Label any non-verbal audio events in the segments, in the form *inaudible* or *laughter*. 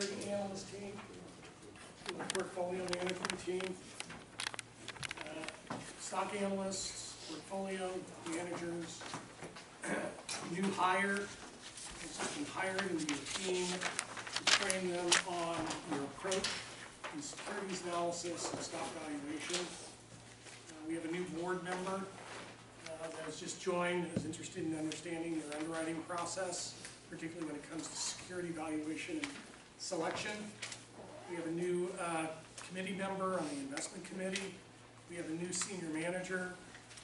team, the portfolio management team, uh, stock analysts, portfolio managers, new hire, consistent hiring into your team, to train them on your approach in securities analysis and stock valuation. Uh, We have a new board member uh, that has just joined, is interested in understanding your underwriting process, particularly when it comes to security valuation and selection. We have a new uh, committee member on the investment committee. We have a new senior manager.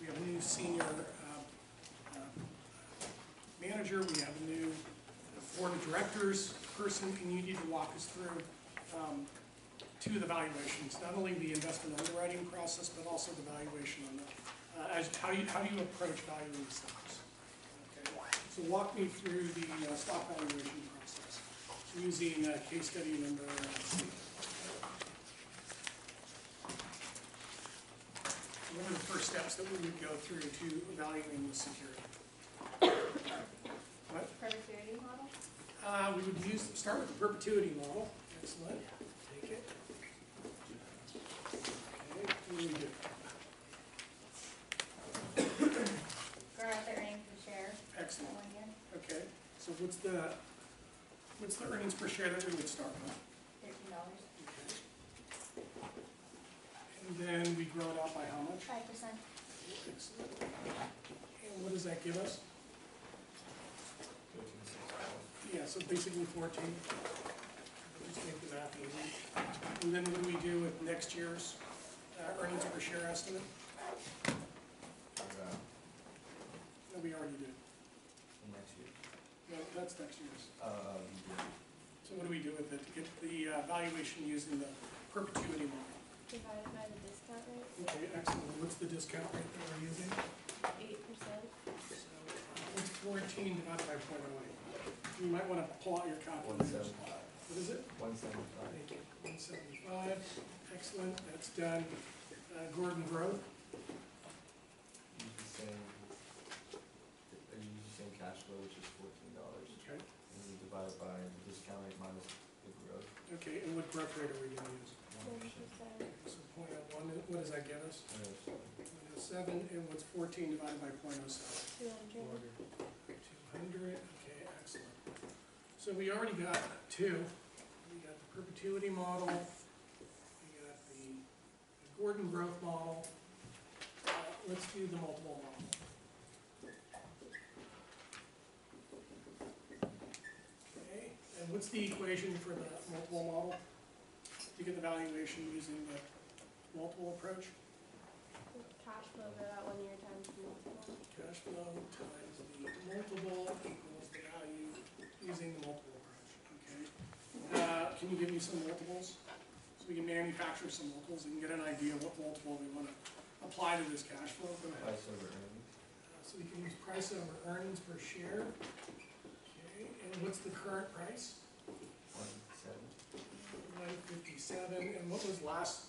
We have a new senior uh, uh, manager. We have a new board of directors person, and you need to walk us through um, two of the valuations, not only the investment underwriting process, but also the valuation on the, uh, as, how you, how do you approach valuing stocks? Okay, so walk me through the uh, stock valuation using uh, case study number uh, C. What are the first steps that we would go through to evaluating the security? What? Perpetuity model? Uh, we would use, start with the perpetuity model, excellent, take it. Okay, what do we do? Graph the earnings per share Excellent, okay, so what's the, what's the earnings per share that we would start with? thirteen dollars, And then we grow it out by how much? five percent. Excellent. And what does that give us? Yeah, so basically fourteen. Just make the math easy. And then what do we do with next year's uh, earnings per share estimate? No, we already did. Next. No, that's next year's. You. So what do we do with it to get the uh, valuation using the perpetuity model? Divided by the discount rate, Okay, excellent. What's the discount rate that we're using? eight percent. So What's fourteen divided by point oh eight? You might want to pull out your One calculators. seventy-five. What is it? One seventy-five. Thank you. One seventy-five, excellent, that's done. Uh, Gordon Growth, Use the same, uh, use the same cash flow, which is fourteen dollars. okay, And we divide it by the discount rate minus the growth. okay, and what growth rate are we gonna use? One One percent. percent. So point oh one, what does that give us? So Point oh seven, and what's fourteen divided by point oh seven? Two hundred. Two hundred, okay, excellent. So we already got two. We got the perpetuity model, we got the the Gordon growth model. Uh, Let's do the multiple model. Okay, and what's the equation for the multiple model? To get the valuation using the multiple approach? Cash flow for that one year times multiple. Cash flow times the multiple equals the value using the multiple approach, okay? Uh, can you give me some multiples? So we can manufacture some multiples and get an idea of what multiple we wanna apply to this cash flow, go ahead. price over earnings, Uh, So we can use price over earnings per share, okay, and what's the current price? One fifty-seven, and what was last,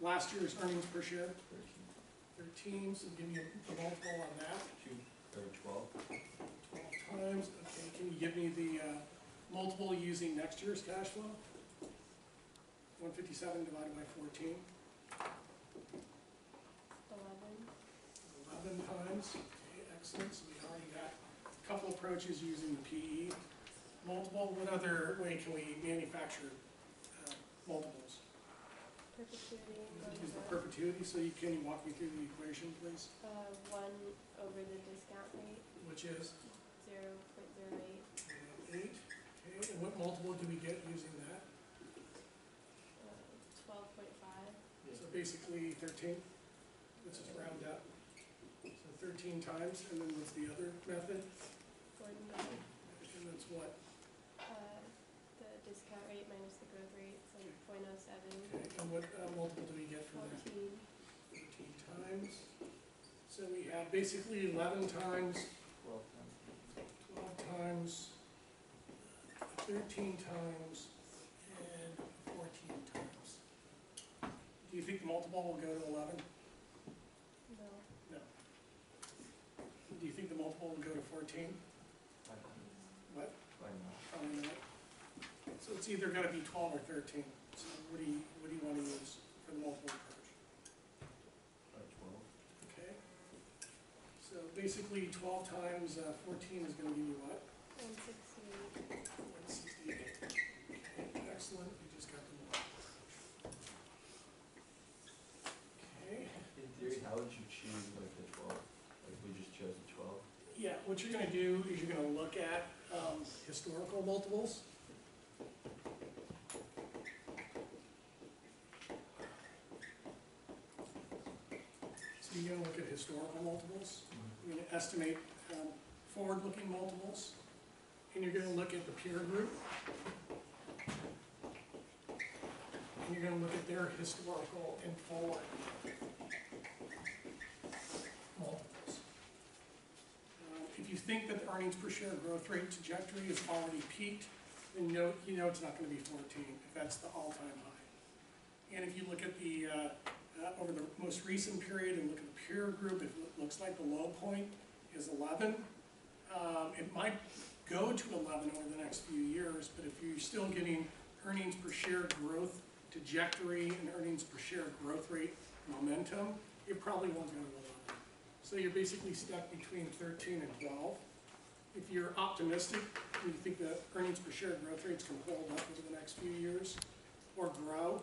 last year's earnings per share? Thirteen, so give me a a multiple on that. two, or twelve, Twelve times, okay, can you give me the, uh, multiple using next year's cash flow? One fifty-seven divided by fourteen, Eleven. eleven times, okay, excellent, so we already got a couple approaches using the PE. Multiple, what other way can we manufacture, uh, multiples? Perpetuity. Use the perpetuity, so you, can you walk me through the equation, please? Uh, one over the discount rate, Which is zero point zero eight. eight, okay, and what multiple do we get using that? Uh, twelve point five. So basically thirteen, let's just round up. So thirteen times, and then what's the other method? Gordon, And that's what, uh, the discount rate minus the growth rate, so point oh seven. okay, and what uh, multiple do we get from that? Fourteen. Fourteen times. So we have basically eleven times, twelve times. twelve times, thirteen times, and fourteen times. Do you think the multiple will go to eleven? No. No. Do you think the multiple will go to fourteen? What? Probably not. So it's either gonna be twelve or thirteen, so what do you, what do you wanna use for the multiple approach? Twelve? Okay? So basically, twelve times uh, fourteen is gonna give you what? One sixty-eight. One sixty-eight. Okay, excellent, you just got them all. Okay, In theory, how would you choose like the twelve? Like, we just chose the twelve? yeah, what you're gonna do is you're gonna look at, um, historical multiples. Gonna look at historical multiples, you're gonna estimate, um, forward-looking multiples, and you're gonna look at the peer group. And you're gonna look at their historical and forward multiples. Uh, If you think that the earnings per share growth rate trajectory is already peaked, then you know, you know it's not gonna be fourteen, if that's the all-time high. And if you look at the, uh, uh, over the most recent period and look at the peer group, it looks like the low point is eleven. Um, it might go to eleven over the next few years, but if you're still getting earnings per share growth trajectory and earnings per share growth rate momentum, it probably won't go to eleven. So you're basically stuck between thirteen and twelve. If you're optimistic, and you think the earnings per share growth rates can hold up over the next few years or grow,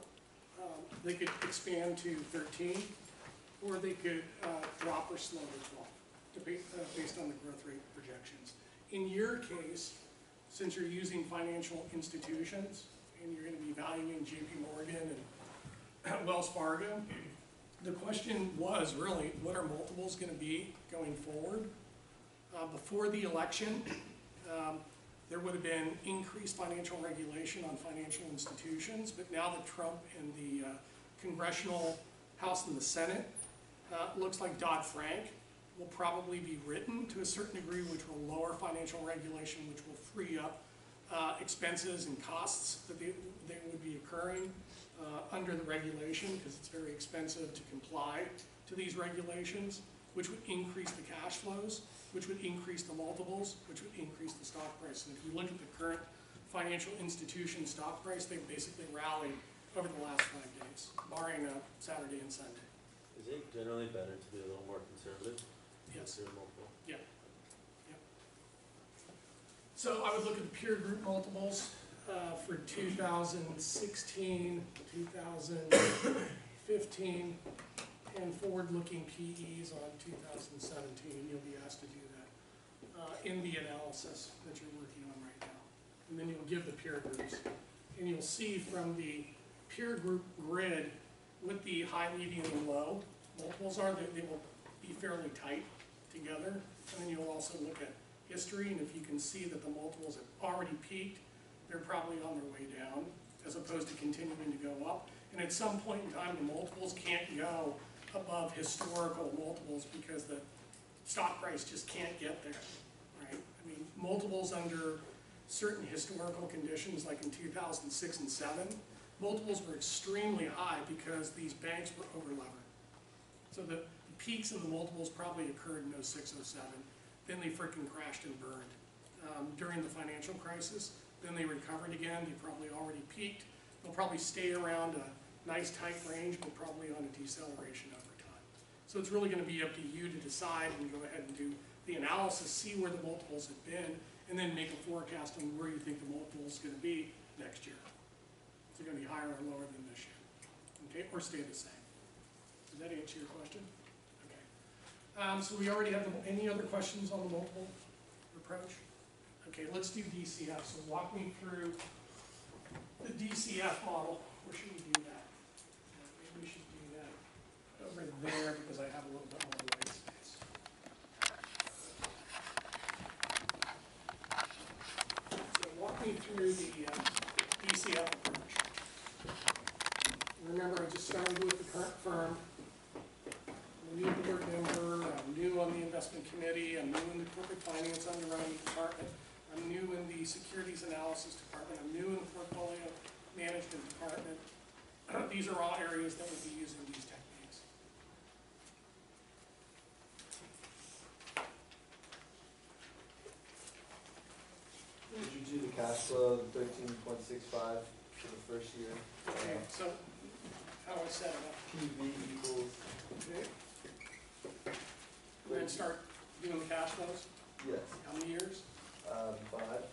um, they could expand to thirteen, or they could, uh, drop or slow to twelve, depa- uh, based on the growth rate projections. In your case, since you're using financial institutions, and you're gonna be valuing JP Morgan and *clears throat* Wells Fargo, the question was really, what are multiples gonna be going forward? Uh, before the election, um, there would have been increased financial regulation on financial institutions, but now that Trump and the uh, congressional House and the Senate, uh, looks like Dodd-Frank will probably be written to a certain degree, which will lower financial regulation, which will free up uh, expenses and costs that they, they would be occurring uh, under the regulation, because it's very expensive to comply to these regulations, which would increase the cash flows, which would increase the multiples, which would increase the stock price. And if you look at the current financial institution stock price, they've basically rallied over the last five days, barring uh, Saturday and Sunday. Is it generally better to be a little more conservative? Yes. Multiple? So I would look at the peer group multiples uh, for 2016, 2015, and forward-looking PEs on 2017. You'll be asked to do that uh, in the analysis that you're working on right now. And then you'll give the peer groups. And you'll see from the peer group grid with the high, medium, and low multiples are, they they will be fairly tight together. And then you'll also look at history, and if you can see that the multiples have already peaked, they're probably on their way down, as opposed to continuing to go up. And at some point in time, the multiples can't go above historical multiples because the stock price just can't get there? I mean, multiples under certain historical conditions, like in two thousand six and seven, multiples were extremely high because these banks were over-levered. So the peaks in the multiples probably occurred in 06, 07. Then they frickin' crashed and burned um, during the financial crisis. Then they recovered again. They probably already peaked. They'll probably stay around a nice tight range, but probably on a deceleration over time. So it's really gonna be up to you to decide and go ahead and do the analysis, see where the multiples have been, and then make a forecast on where you think the multiple's is gonna be next year. Is it gonna be higher or lower than this year? Okay, or stay the same? Does that answer your question? Okay. Um, so we already have, the- any other questions on the multiple approach? Okay, let's do DCF, so walk me through the DCF model, where should we do that? Uh, Maybe we should do that over there, because I have a little bit more white space. So walk me through the uh, DCF approach. Remember, I just started with the current firm. I'm a new board member, I'm new on the investment committee, I'm new in the corporate finance underwriting department, I'm new in the securities analysis department, I'm new in the portfolio management department. *clears throat* These are all areas that would be using these techniques. Did you do the cash flow, thirteen point six five for the first year. Okay, Uh, so how do I set it up? PV equals, Okay. And then start doing the cash flows, yes, how many years? um, five,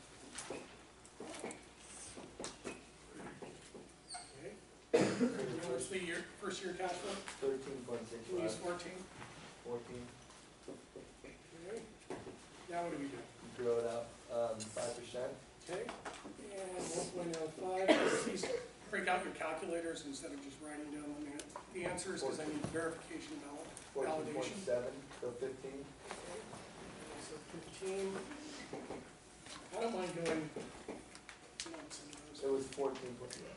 Okay. What's the year, first year cash flow? thirteen point six We use five, fourteen. fourteen, Okay. Now what do we do? grow it out, um, five percent, Okay, and one point oh five, please break out your calculators instead of just writing down the, the answers, because I need verification valid. fourteen point Validation. seven, so fifteen, Okay, So fifteen, I don't mind going, you know, some it was fourteen point, yeah,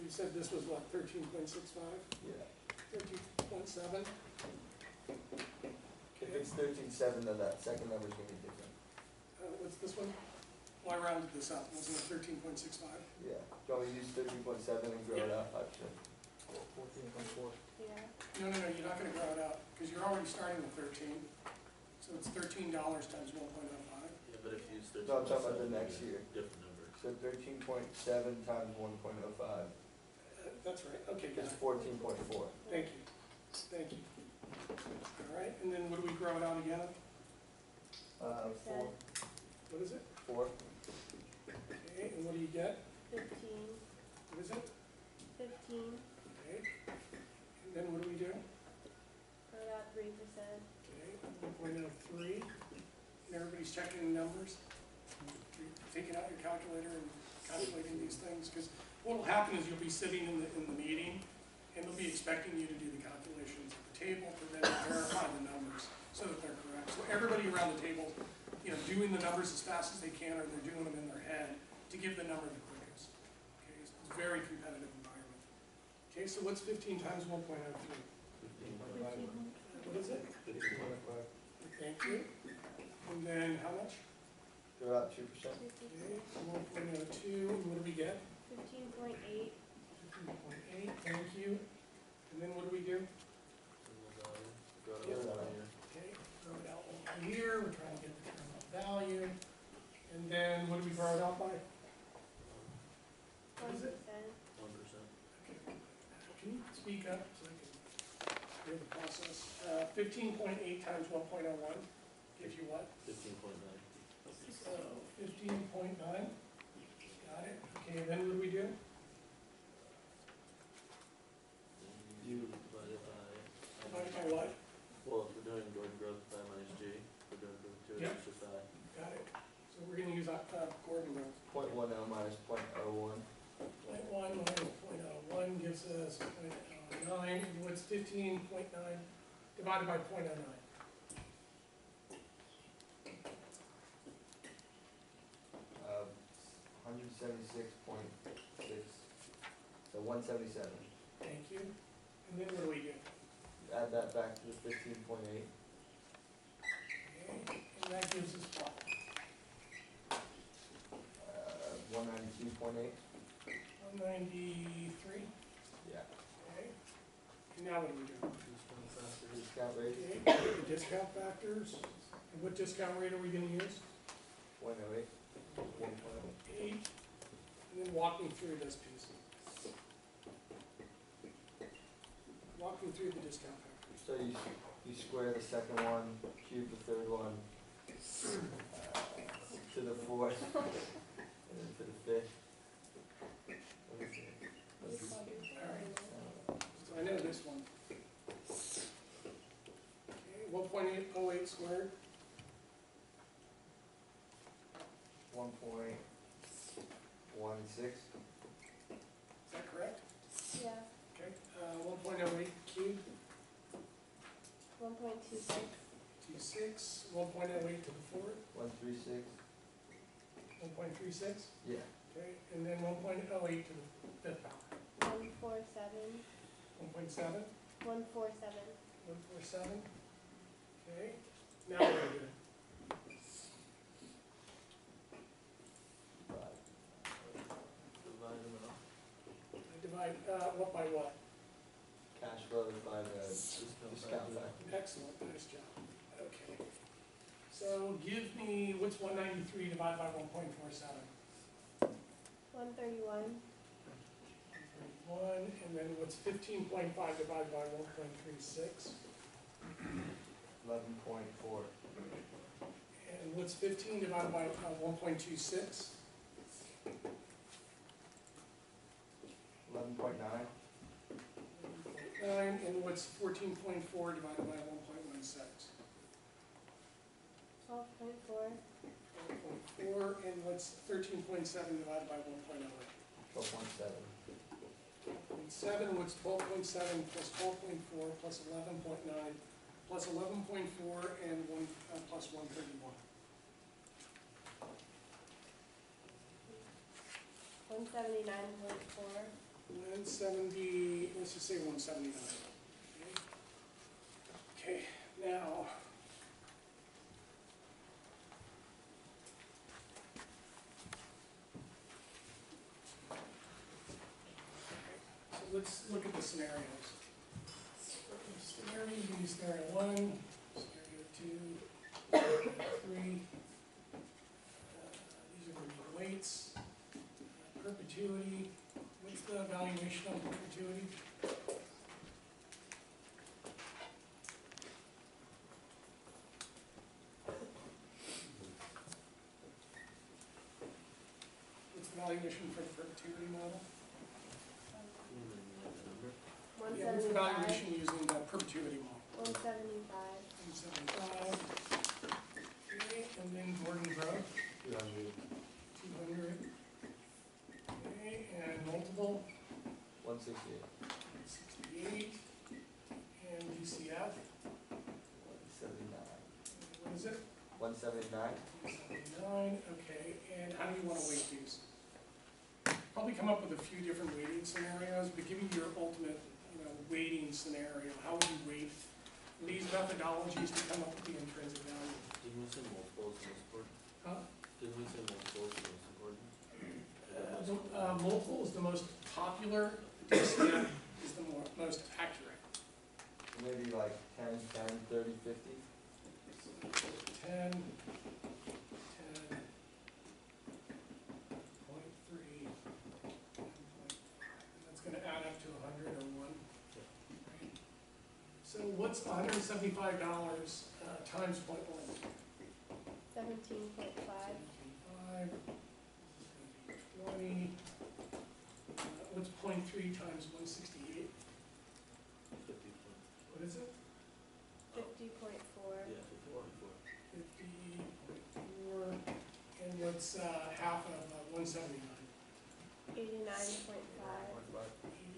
You said this was what, thirteen point six five, yeah. thirteen point seven? If it's thirteen seven, then that second number's gonna be different, what's this one? Well, I rounded this up, wasn't it thirteen point six five? yeah. Do you want me to use thirteen point seven and grow it out five percent? Fourteen point four. Yeah. No, no, no, you're not gonna grow it out, because you're already starting with thirteen, so it's thirteen dollars times one point oh five. Yeah, but if you use thirteen No, I'm talking about the next year. different number. So thirteen point seven times one point oh five Uh, That's right, okay, got is it. fourteen point four. Thank you, thank you. All right, and then what do we grow it out again? Uh, four, What is it? four, Okay, and what do you get? Fifteen, What is it? fifteen, Okay, and then what do we do? or about three percent. Okay, one point oh three, and everybody's checking the numbers? You're Taking out your calculator and calculating these things, because what'll happen is you'll be sitting in the, in the meeting, and they'll be expecting you to do the calculations at the table, to then verify the numbers, so that they're correct. So everybody around the table, you know, doing the numbers as fast as they can, or they're doing them in their head, to give the number the quickest. Okay, it's a very competitive environment. Okay, so what's fifteen times one point oh three? Fifteen point oh Five. five. What is it? fifteen point oh five, Thank you. And then how much? grow out two percent, Okay, one point oh two, what do we get? 15.8. 15.8, thank you. And then what do we do? Terminal value. Grow it Yeah. out one year. Okay, throw it out over here, we're trying to get the terminal value. And then what do we grow it out by? What one it? One percent. Okay, Can you speak up so I can hear the process? Uh, fifteen point eight times one point oh one gives you what? Fifteen point nine. So fifteen point nine, got it. Okay, then what do we do? You divide it by. Divided by what? Well, if we're doing Gordon growth by minus G, if we're doing growth two, Yep. it's just I. Got it. So we're gonna use, uh, Gordon one oh minus point oh one, Point one minus point oh one gives us point oh nine, and what's fifteen point nine divided by point oh nine? uh, hundred seventy-six point six, so one seventy-seven. Thank you. And then what do we do? Add that back to the fifteen point eight, Okay, and that gives us what? uh, one point eight, One ninety-three, yeah. okay? And now what do we do? Discount rate, Okay, the discount factors, and what discount rate are we gonna use? point oh eight, one oh. Eight, and then walk me through this piece. Walk me through the discount factors. So you, you square the second one, cube the third one, uh, to the fourth, and then to the fifth. Let me see. Alright. So I know this one. Okay, one point eight oh eight squared, One point one six, is that correct? Yeah, Okay, uh, one point oh eight cubed, one point two six, two six, one point oh eight to the fourth, one three six, one point three six, yeah, okay, and then one point oh eight to the fifth power, one four seven, one point seven, one four seven. one four seven, okay, now what do we do? five. Divide them out. Divide, uh, what by what? Cash flow by the Discount discount factor. factor. Excellent, nice job, okay. So give me, what's one ninety-three divided by one point four seven? One thirty-one, One, and then what's fifteen point five divided by one point three six? Eleven point four. And what's fifteen divided by, uh, one point two six? Eleven point nine. Nine, and what's fourteen point four divided by one point one six? Twelve point four. Twelve point four, and what's thirteen point seven divided by one point oh eight? Twelve point seven. Point seven, what's twelve point seven plus twelve point four plus eleven point nine plus eleven point four and one, uh, plus one thirty-one? one seventy-nine point four, One seventy, let's just say one seventy-nine. Okay, now. So let's look at the scenarios. Scenario, you scenario one, scenario two, three. Uh, These are gonna be weights, perpetuity, What's the valuation on perpetuity? What's the valuation for the perpetuity model? one Yeah, what's the seventy-five, using the perpetuity model? one seventy-five, One seventy-five. Okay, and then Gordon Growth, Two hundred. two hundred. Okay, and multiple, One sixty-eight. sixty-eight. And DCF, One seventy-nine. what is it? One seventy-nine. Seventy-nine, okay, and how do you wanna weight these? Probably come up with a few different weighting scenarios, but give me your ultimate, you know, weighting scenario, how would you weight these methodologies to come up with the intrinsic value? Didn't we say most goals important? Huh? Didn't we say most goals most important? Uh, uh, multiple is the most popular, DCF is the more, most accurate. Maybe like 10, 10, 30, 50? 10, So what's hundred and seventy-five dollars, uh, times point one? seventeen point five, Five, twenty, uh, what's point three times one sixty-eight? Fifty. What is it? fifty point four, yeah, fifty point four. Fifty point four, and what's, uh, half of, uh, one seventy-nine? eighty-nine point five,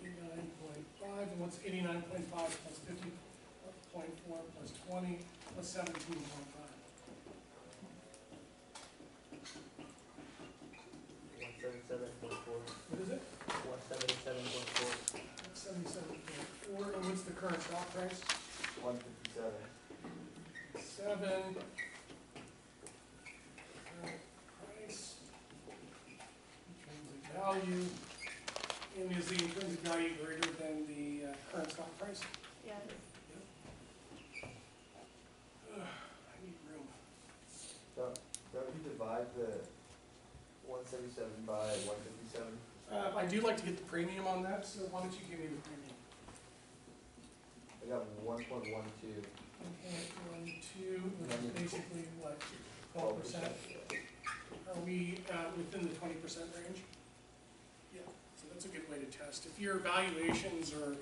Eighty-nine point five, and what's eighty-nine point five plus fifty point four plus twenty plus seventeen point five? One seventy-seven point four, What is it? one seventy-seven point four, Seventy-seven point four, and what's the current stock price? One fifty-seven. Seven. Current price. Intrinsic value, and is the intrinsic value greater than the, uh, current stock price? yes, Ugh, I need room. Don't, don't you divide the by one fifty-seven? Uh, I do like to get the premium on that, so why don't you give me the premium? I got one point one two. Point one two, which is basically what, twelve percent? Are we, uh, within the twenty percent range? Yeah, so that's a good way to test. If your valuations are,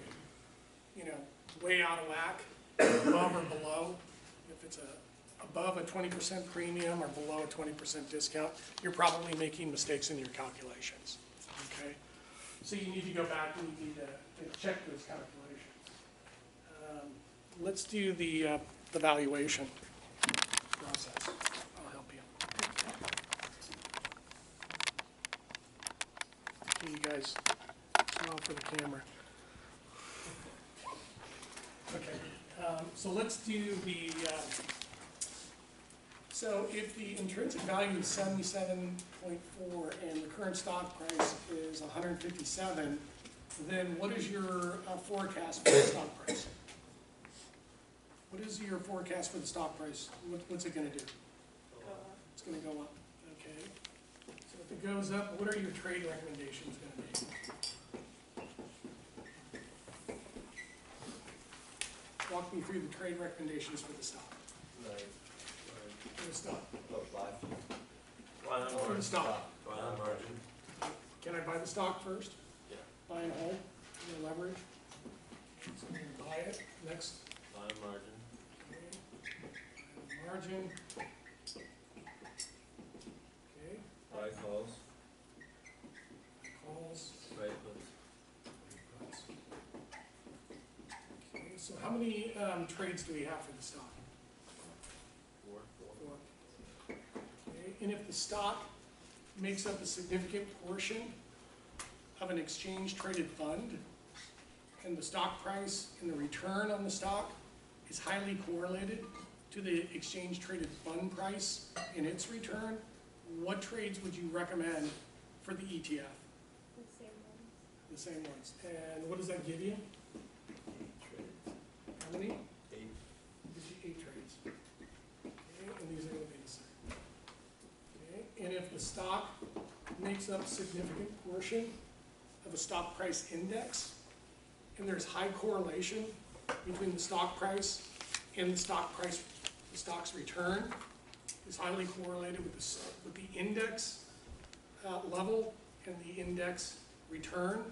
you know, way out of whack, above or below, if it's a, above a twenty percent premium or below a twenty percent discount, you're probably making mistakes in your calculations, okay? So you need to go back and you need to, to check those calculations. Um, Let's do the, uh, the valuation process. I'll help you. Okay, You guys, for the camera. Okay, um, so let's do the, uh, so if the intrinsic value is seventy-seven point four and the current stock price is hundred and fifty-seven, then what is your uh, forecast for the stock price? What is your forecast for the stock price? What, what's it gonna do? it's gonna go up, okay? So if it goes up, what are your trade recommendations gonna be? Walk me through the trade recommendations for the stock, for the stock. about five feet. Why not margin? stock, Why not margin? can I buy the stock first? Yeah. Buy and hold, no leverage? So I'm gonna buy it, next, Why not margin? okay. Margin. Okay, Buy calls. calls. Right, let's, Okay, so how many, um, trades do we have for the stock? four. Four. Okay, and if the stock makes up a significant portion of an exchange traded fund, and the stock price and the return on the stock is highly correlated to the exchange traded fund price and its return, what trades would you recommend for the ETF? The same ones. The same ones. And what does that give you? Trades. How many? Eight. Gives you eight trades. Okay, and these are gonna be the same. Okay, and if the stock makes up a significant portion of a stock price index, and there's high correlation between the stock price and the stock price, the stock's return is highly correlated with the, with the index, uh, level and the index return,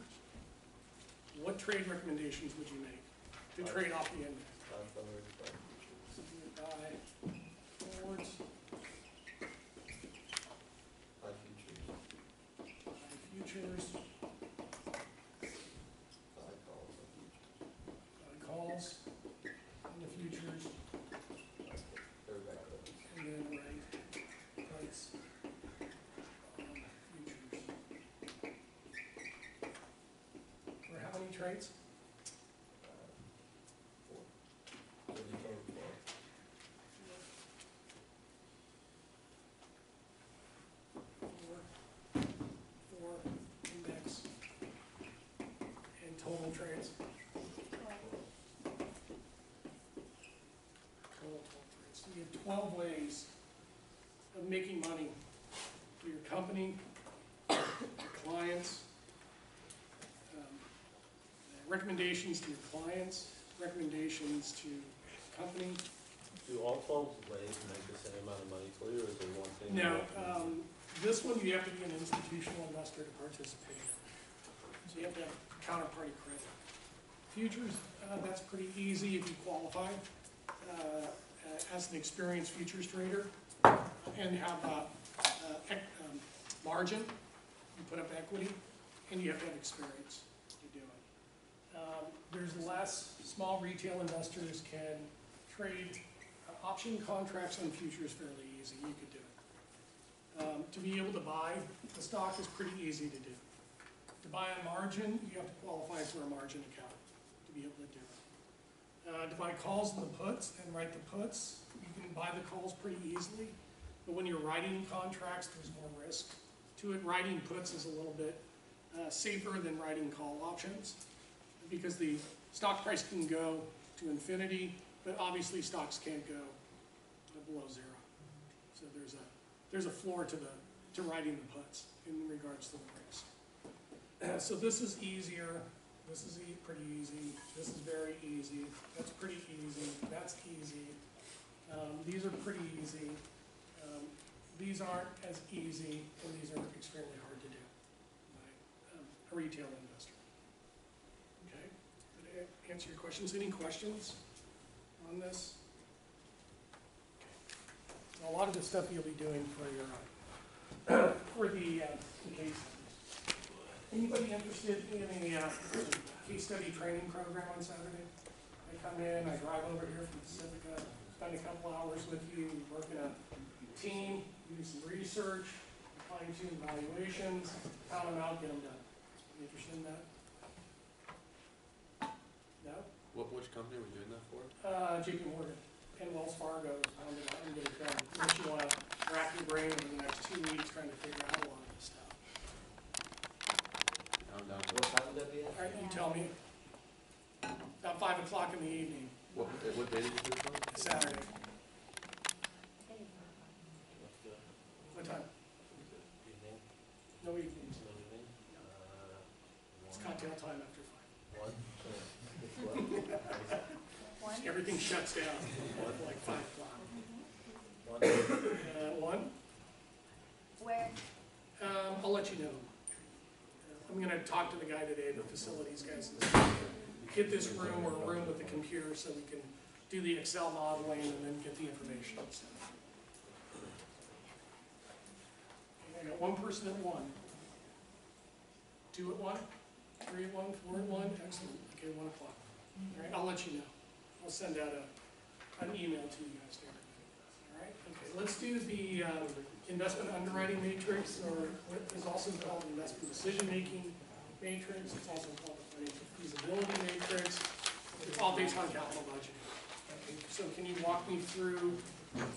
what trade recommendations would you make to trade off the index buy futures. So you buy forwards, Buy futures. buy futures, Buy calls on futures. buy calls on the futures, Or back those. and then write price on futures. Index, and total trades, you have twelve ways of making money for your company, your clients, um, recommendations to your clients, recommendations to company. Do all twelve ways make the same amount of money for you, or is there one thing? Now, um, this one, you have to be an institutional investor to participate. in. So you have to have counterparty credit. Futures, uh, that's pretty easy if you qualify, uh, as an experienced futures trader and have, uh, uh, ec- um, margin, you put up equity, and you have to have experience to do it. Um, there's less, small retail investors can trade uh, option contracts on futures fairly easy, you could do it. Um, to be able to buy the stock is pretty easy to do. To buy a margin, you have to qualify for a margin account to be able to do it. Uh, to buy calls and the puts and write the puts, you can buy the calls pretty easily, but when you're writing contracts, there's more risk to it. Writing puts is a little bit, uh, safer than writing call options, because the stock price can go to infinity, but obviously stocks can't go below zero. So there's a, there's a floor to the, to writing the puts in regards to the risk. *clears throat* So this is easier, this is pretty easy, this is very easy, that's pretty easy, that's easy. Um, these are pretty easy. Um, these aren't as easy, and these are extremely hard to do um, a retail investor. Answer your questions? Any questions on this? Okay. A lot of the stuff you'll be doing for your, uh, *clears throat* for the, uh, the case. Anybody interested in a, uh, case study training program on Saturday? I come in, I drive over here from Pacifica, spend a couple hours with you, work in a team, do some research, fine tune evaluations, count them out, get them done. Interested in that? What, which company were you doing that for? Uh, JP Morgan and Wells Fargo is one that I'm going to come. Unless you want to rack your brain over the next two weeks trying to figure out a lot of this stuff. I'm down for What time would that be All you tell me. About five o'clock in the evening, What, eh, what day did you do it on? Saturday. What time? evening, No evening. evening? Uh, It's cocktail time shuts down at like five o'clock. One, Uh, one, Where, um, I'll let you know. I'm gonna talk to the guy today, the facilities guys, get this room or a room with the computer so we can do the Excel modeling and then get the information. So. Okay, I got one person at one. Two at one, three at one, four at one, excellent, okay, one o'clock. All right, I'll let you know. I'll send out a, an email to you guys there. All right, okay, let's do the, um, investment underwriting matrix, or what is also called investment decision-making matrix, it's also called the financial feasibility matrix. It's all based on capital budgeting. Okay, So can you walk me through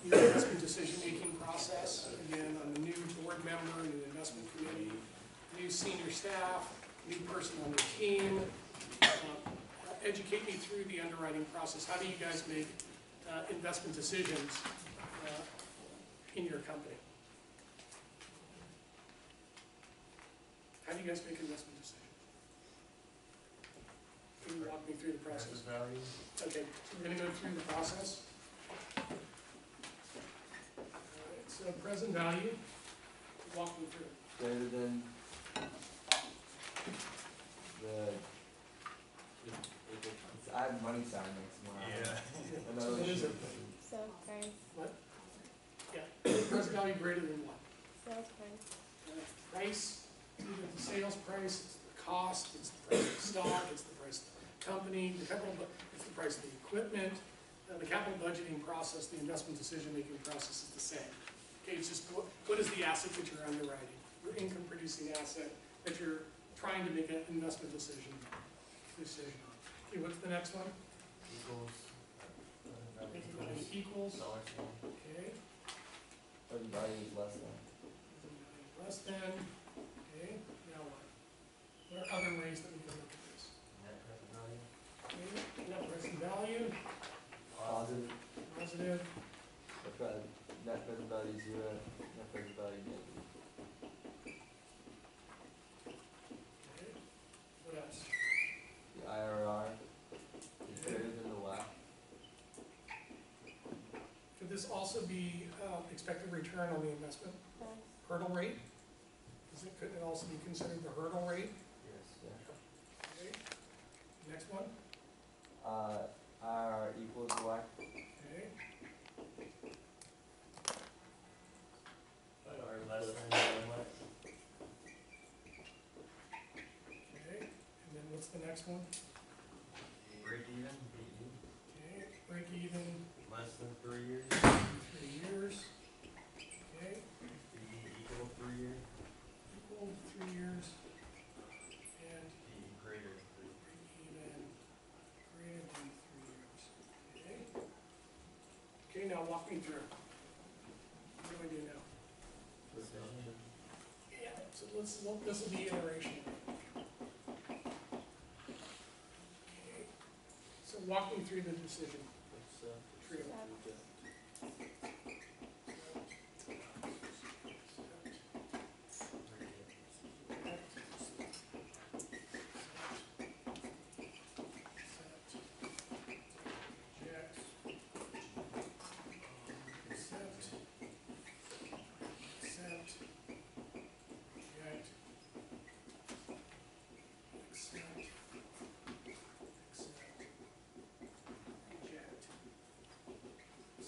your investment decision-making process? Again, I'm a new board member, new investment committee, new senior staff, new person on the team. Uh, Educate me through the underwriting process. How do you guys make uh, investment decisions uh, in your company? How do you guys make investment decisions? Can you walk me through the process? value. Okay, so we're gonna go through the process. Alright, So present value, walk me through. Greater than the, it's, I have money sign next *laughs* to mine. So Another what is sheet. it? Sales price, Present value greater than what? sales price, Price, either the sales price, it's the cost, it's the price of the stock, it's the price of the company, the capital, bu- it's the price of the equipment. Uh, the capital budgeting process, the investment decision-making process is the same. Okay, it's just what, what is the asset that you're underwriting? Your income-producing asset that you're trying to make an investment decision, decision on. Okay, what's the next one? Equals. Value equals, okay, Present value is less than. less than, okay, now what? What are other ways that we can look at this? Net present value. Okay, Net present value, Positive, positive, the pre- net present value zero, net present value negative. okay, what else? The IRR is greater than the WACC. Could this also be, um, expected return on the investment yes, hurdle rate? Is it, could it also be considered the hurdle rate? Yes. Yeah. Okay, next one, Uh, IRR equals WACC. okay, Or less than, less. okay, and then what's the next one? Break even, Okay, break even, less than three years, three years, okay, PE equal three years, equal to three years, and PE greater than three. break even greater than three years, okay? Okay, now walk me through. What do I do now? Yeah, so let's, well, this will be iteration. Okay, so walk me through the decision. It's, uh, True.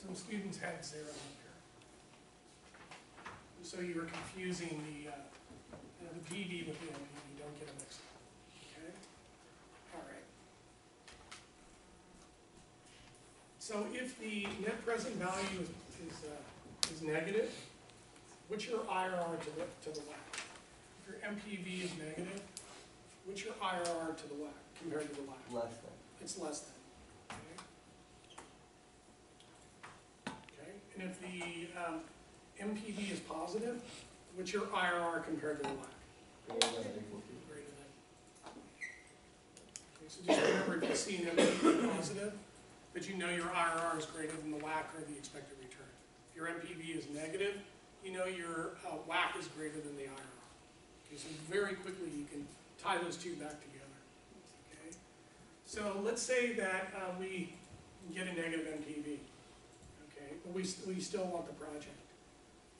Some students had zero here. So you were confusing the, uh, the PV with the NPV, don't get them mixed up, okay? All right. So if the net present value is, is, uh, is negative, what's your IRR to the, to the WACC? If your NPV is negative, what's your IRR to the WACC, compared to the WACC? Less than. It's less than. Okay. Okay, and if the, um, NPV is positive, what's your IRR compared to the WACC? Greater than. Okay, so just remember, if you see an NPV positive, that you know your IRR is greater than the WACC or the expected return. If your NPV is negative, you know your, uh, WACC is greater than the IRR. Okay, so very quickly, you can tie those two back together. Okay? So let's say that, uh, we, get a negative NPV, Okay, but we, we still want the project.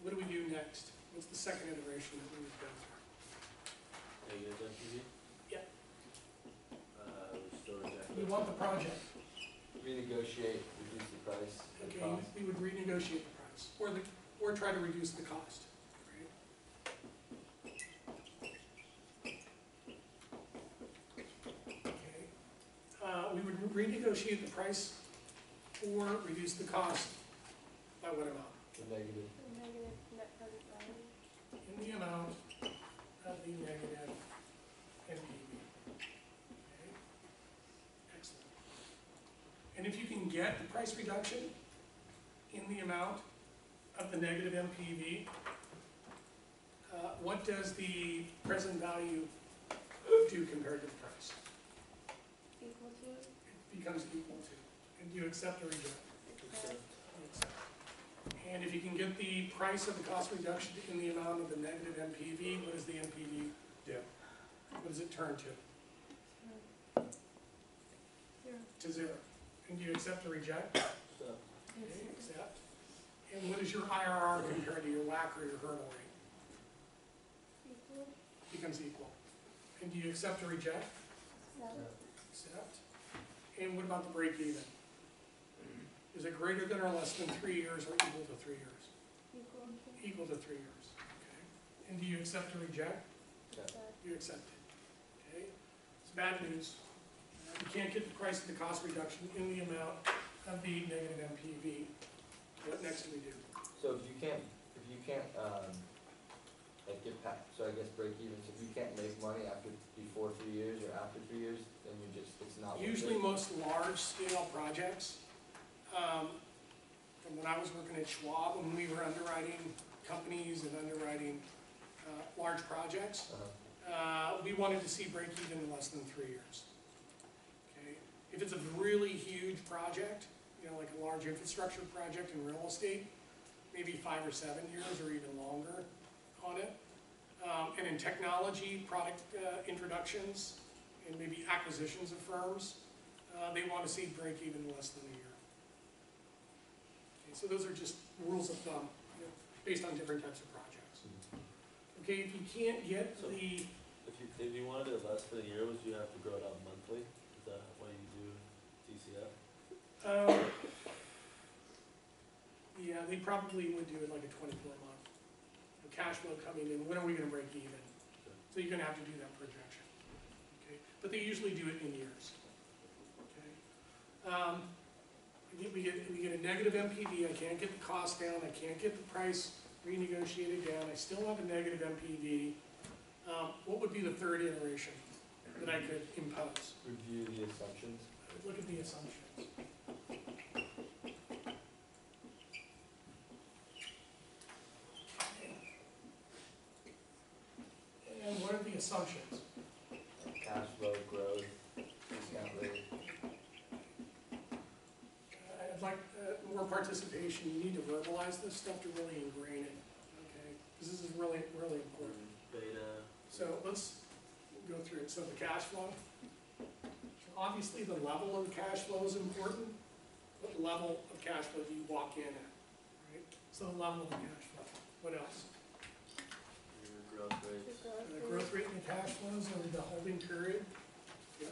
What do we do next? What's the second iteration that we would go through? Negative NPV? Yeah. Uh, restore deck. We want the project, Renegotiate, reduce the price, the okay, cost. we would renegotiate the price, or the, or try to reduce the cost, right? Okay, uh, we would renegotiate the price or reduce the cost by what amount? The negative net present value. In the amount of the negative NPV. Okay, Excellent. And if you can get the price reduction in the amount of the negative NPV, uh, what does the present value do compared to the price? Equal to, It becomes equal to, and do you accept or reject? accept. And if you can get the price of the cost reduction in the amount of the negative NPV, what does the NPV do? What does it turn to? zero, To zero. And do you accept or reject? So, Okay, accept. And what is your IRR compared to your WACC or your hurdle rate? equal, Becomes equal. And do you accept or reject? accept, Accept. And what about the break even? Is it greater than or less than three years or equal to three years? equal to, Equal to three years, okay? And do you accept or reject? accept, You accept it, okay? It's bad news. You can't get the price of the cost reduction in the amount of the negative NPV. What next do we do? So if you can't, if you can't, um, like get pa so I guess break even, so if you can't make money after, before three years or after three years, then you just, it's not worth it. Usually most large-scale projects, um, from when I was working at Schwab, when we were underwriting companies and underwriting, uh, large projects, Uh-huh. uh, we wanted to see break even in less than three years. Okay, if it's a really huge project, you know, like a large infrastructure project in real estate, maybe five or seven years or even longer on it. Um, and in technology, product, uh, introductions, and maybe acquisitions of firms, uh, they wanna see break even in less than a year. Okay, so those are just rules of thumb, you know, based on different types of projects. Okay, if you can't get So- the, if you, if you wanted it less than a year, would you have to grow it out monthly? Is that why you do DCF? um, yeah, they probably would do it like a twenty-four month. The cash flow coming in, when are we gonna break even? So you're gonna have to do that projection, okay? But they usually do it in years, okay? Um, we get, we get, a negative NPV, I can't get the cost down, I can't get the price renegotiated down, I still have a negative NPV. Um, what would be the third iteration that I could impose? Review the assumptions. Look at the assumptions. And what are the assumptions? cash flow, growth, discount rate. Uh, I'd like uh, more participation, you need to verbalize this stuff to really ingrain it, okay? Because this is really, really important. Beta, So let's go through it. So the cash flow. So Obviously, the level of cash flow is important. What level of cash flow do you walk in at, right? So the level of the cash flow. What else? your growth the rates. Uh, The rate, growth rate in the cash flows over the holding period. Yeah.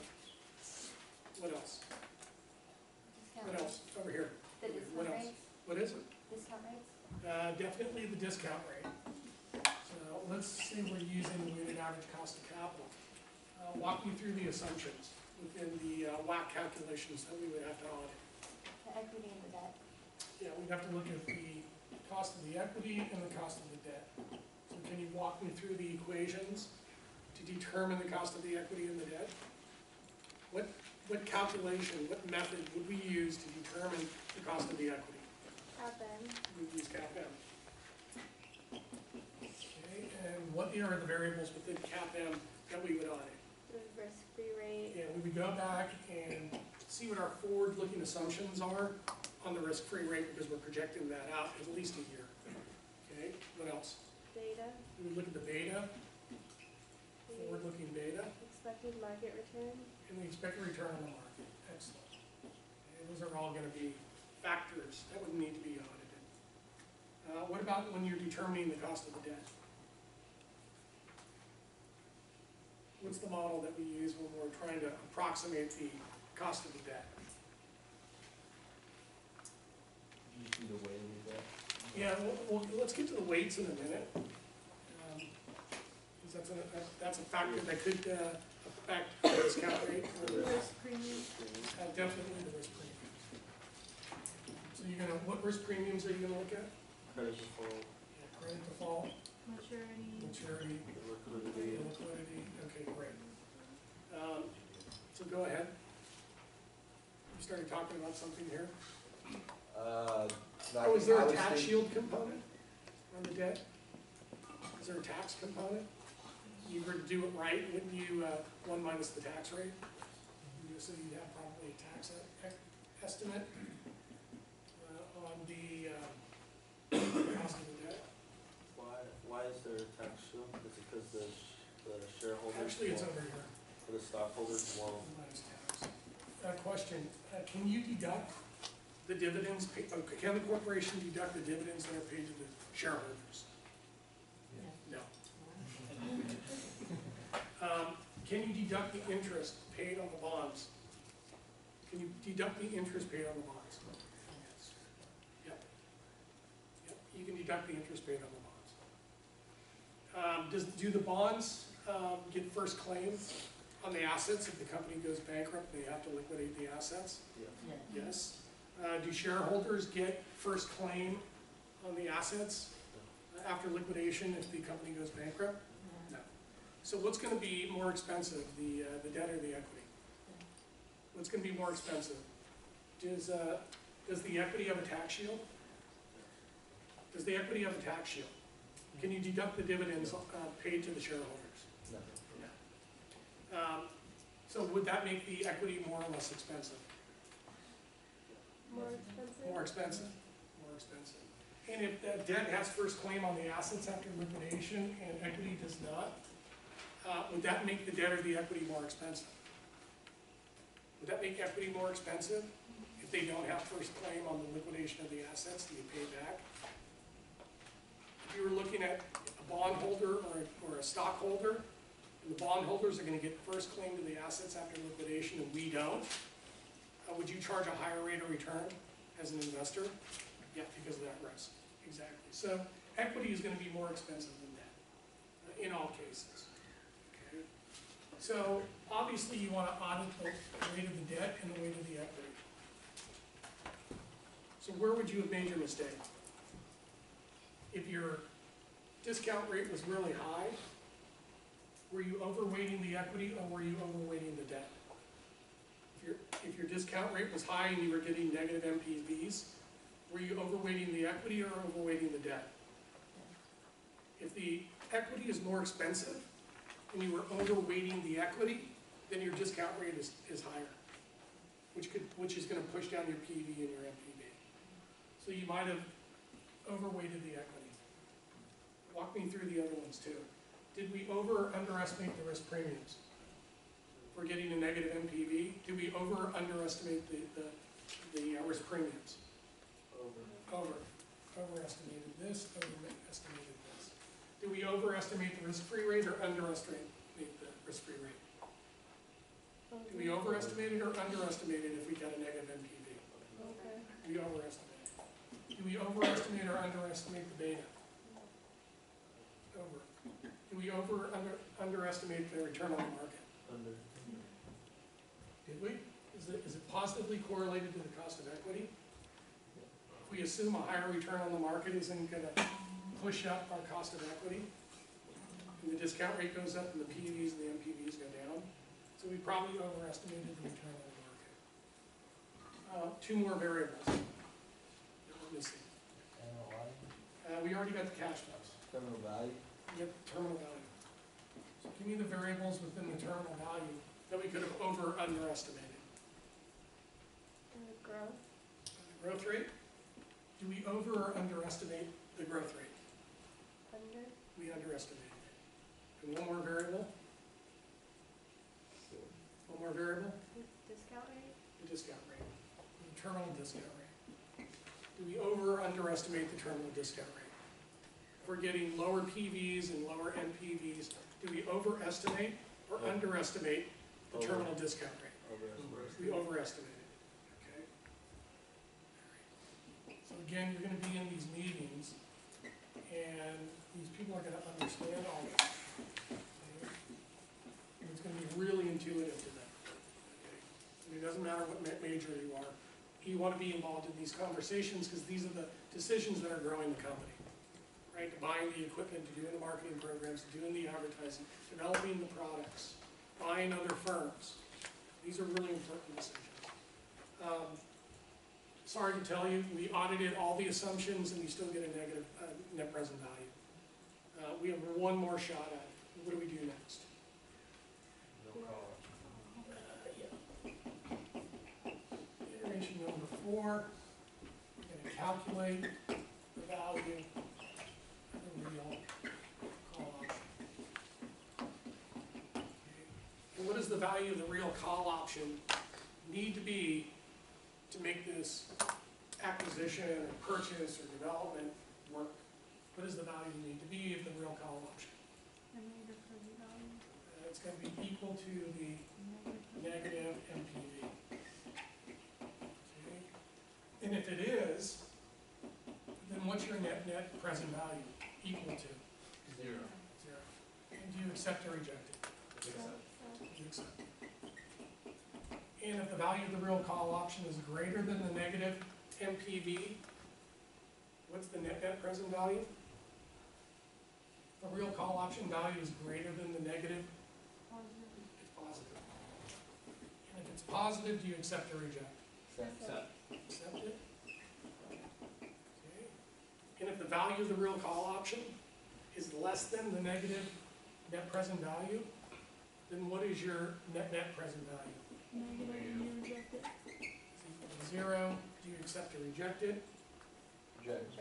What else? What else? Over here. The What else? What is it? discount rates? Uh, definitely the discount rate. So let's say we're using the weighted average cost of capital. Uh, walk me through the assumptions within the uh, WACC calculations that we would have to audit. The equity and the debt. Yeah, we'd have to look at the cost of the equity and the cost of the debt. So can you walk me through the equations to determine the cost of the equity and the debt? What, what calculation, what method would we use to determine the cost of the equity? Cap M, We use CAPM. Okay, and what are the variables within CAPM that we would audit? the risk-free rate, Yeah, we would go back and see what our forward-looking assumptions are on the risk-free rate, because we're projecting that out at least a year. Okay, what else? beta, We would look at the beta, forward-looking beta, expected market return, and the expected return on the market. Excellent. And Those are all gonna be factors that would need to be audited. Uh, what about when you're determining the cost of the debt? What's the model that we use when we're trying to approximate the cost of the debt? You see the way we go. Yeah, well, well, let's get to the weights in a minute. Um, 'cause that's a, that's a factor that could, uh, affect the discount rate or The risk premium, Uh, definitely the risk premiums. So you're gonna, what risk premiums are you gonna look at? Credit default, Yeah, Credit default, maturity, maturity, liquidity. liquidity, okay, great. Um, so go ahead. You started talking about something here. Uh, no, I Oh, is think there I a was tax thinking- shield component on the debt? Is there a tax component? You were to do it right, wouldn't you, uh, one minus the tax rate? You So you'd have probably a tax e- e- estimate, uh, on the, uh, cost of the debt. Why, why is there a tax shield? Is it because the, the shareholders? Actually, it's won't- over here, For the stockholders won't, minus tax. Uh, question, uh, can you deduct the dividends, pa- uh, can the corporation deduct the dividends that are paid to the shareholders? No. Um, Can you deduct the interest paid on the bonds? Can you deduct the interest paid on the bonds? Yes. Yep. Yep, you can deduct the interest paid on the bonds. Um, Does, do the bonds um, get first claim on the assets if the company goes bankrupt, they have to liquidate the assets? yeah. Yes. Uh, Do shareholders get first claim on the assets after liquidation if the company goes bankrupt? No. So what's gonna be more expensive, the, uh, the debt or the equity? What's gonna be more expensive? Does, uh, does the equity have a tax shield? Does the equity have a tax shield? Can you deduct the dividends, uh, paid to the shareholders? No. Um, So would that make the equity more or less expensive? more expensive. More expensive, more expensive. And if that debt has first claim on the assets after liquidation and equity does not, uh, would that make the debt or the equity more expensive? Would that make equity more expensive if they don't have first claim on the liquidation of the assets that you pay back? If you were looking at a bondholder or, a- or a stockholder, and the bondholders are gonna get first claim to the assets after liquidation and we don't, uh, would you charge a higher rate of return as an investor? Yeah, because of that risk, exactly. So equity is gonna be more expensive than debt, uh, in all cases. Okay? So obviously you wanna audit the the weight of the debt and the weight of the equity. So where would you have made your mistake? If your discount rate was really high, were you overweighting the equity or were you overweighting the debt? If your, if your discount rate was high and you were getting negative NPVs, were you overweighting the equity or overweighting the debt? If the equity is more expensive and you were overweighting the equity, then your discount rate is, is higher, which could, which is gonna push down your PV and your NPV. So you might have overweighted the equity. Walk me through the other ones too. Did we over or underestimate the risk premiums? We're getting a negative NPV, did we over or underestimate the, the, the uh, risk premiums? Over. Over, overestimated this, overestimated this. Do we overestimate the risk-free rate or underestimate the risk-free rate? Do we overestimate it or underestimate it if we got a negative NPV? Okay. We overestimate. it. Do we overestimate or underestimate the beta? Over. Do we over, under, underestimate the return on the market? Under. Did we? Is it, is it positively correlated to the cost of equity? If we assume a higher return on the market isn't gonna push up our cost of equity, and the discount rate goes up and the PEVs and the NPVs go down, so we probably overestimated the return on the market. Uh, two more variables that we're missing. Uh, we already got the cash flows, Terminal value, we got the terminal value. So give me the variables within the terminal value that we could have over, or underestimated. Uh, growth, The growth rate, do we over or underestimate the growth rate? under, We underestimated it. And one more variable, one more variable, The discount rate, the discount rate. We terminal discount rate. Do we over or underestimate the terminal discount rate? If we're getting lower PVs and lower NPVs, do we overestimate or Yeah. underestimate the Over. terminal discount rate? Overestimate. We overestimated, okay? So again, you're gonna be in these meetings, and these people are gonna understand all this. okay? And it's gonna be really intuitive to them, okay? And it doesn't matter what ma- major you are, you wanna be involved in these conversations, because these are the decisions that are growing the company. Right, buying the equipment, to doing the marketing programs, to doing the advertising, developing the products, buying other firms. These are really important decisions. Um, Sorry to tell you, we audited all the assumptions and we still get a negative uh, net present value. Uh, We have one more shot at it. What do we do next? No call. Iteration number four, we're gonna calculate the value of the real call option. Okay. And what does the value of the real call option need to be to make this acquisition or purchase or development work? What does the value need to be of the real call option? Uh, It's gonna be equal to the negative NPV. Okay? And if it is, then what's your net, net present value equal to? Zero. Zero. And do you accept or reject it? Accept. And if the value of the real call option is greater than the negative NPV, what's the net, net present value? The real call option value is greater than the negative, it's positive. And if it's positive, do you accept or reject? Accept. Accept it. Okay. And if the value of the real call option is less than the negative net present value, then what is your net, net present value? To Zero, do you accept or reject it? Reject.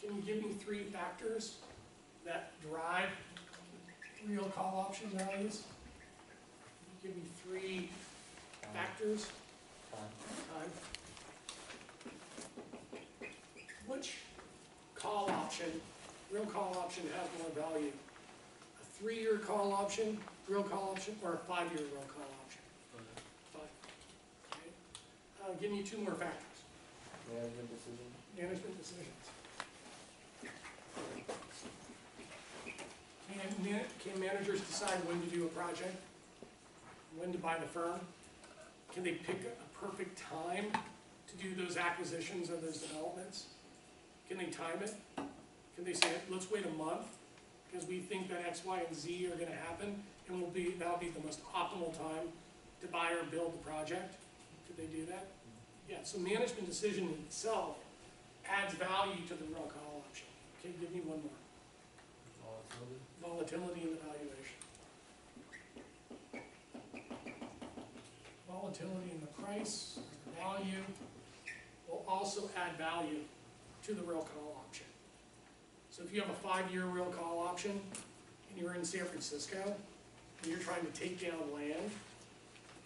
Can you give me three factors that drive real call option values? Give me three factors. Time. Time. Which call option, real call option has more value? A three-year call option, real call option, or a five-year real call option? Five. Okay. Uh, give me two more factors, Management decision. management decisions. Can, can managers decide when to do a project? When to buy the firm? Can they pick a perfect time to do those acquisitions or those developments? Can they time it? Can they say, let's wait a month, because we think that X, Y, and Z are gonna happen, and will be, that'll be the most optimal time to buy or build the project? Could they do that? Yeah, so management decision itself adds value to the real call option. Okay, give me one more. Volatility in the valuation. Volatility in the price, value, will also add value to the real call option. So if you have a five-year real call option, and you're in San Francisco, and you're trying to take down land,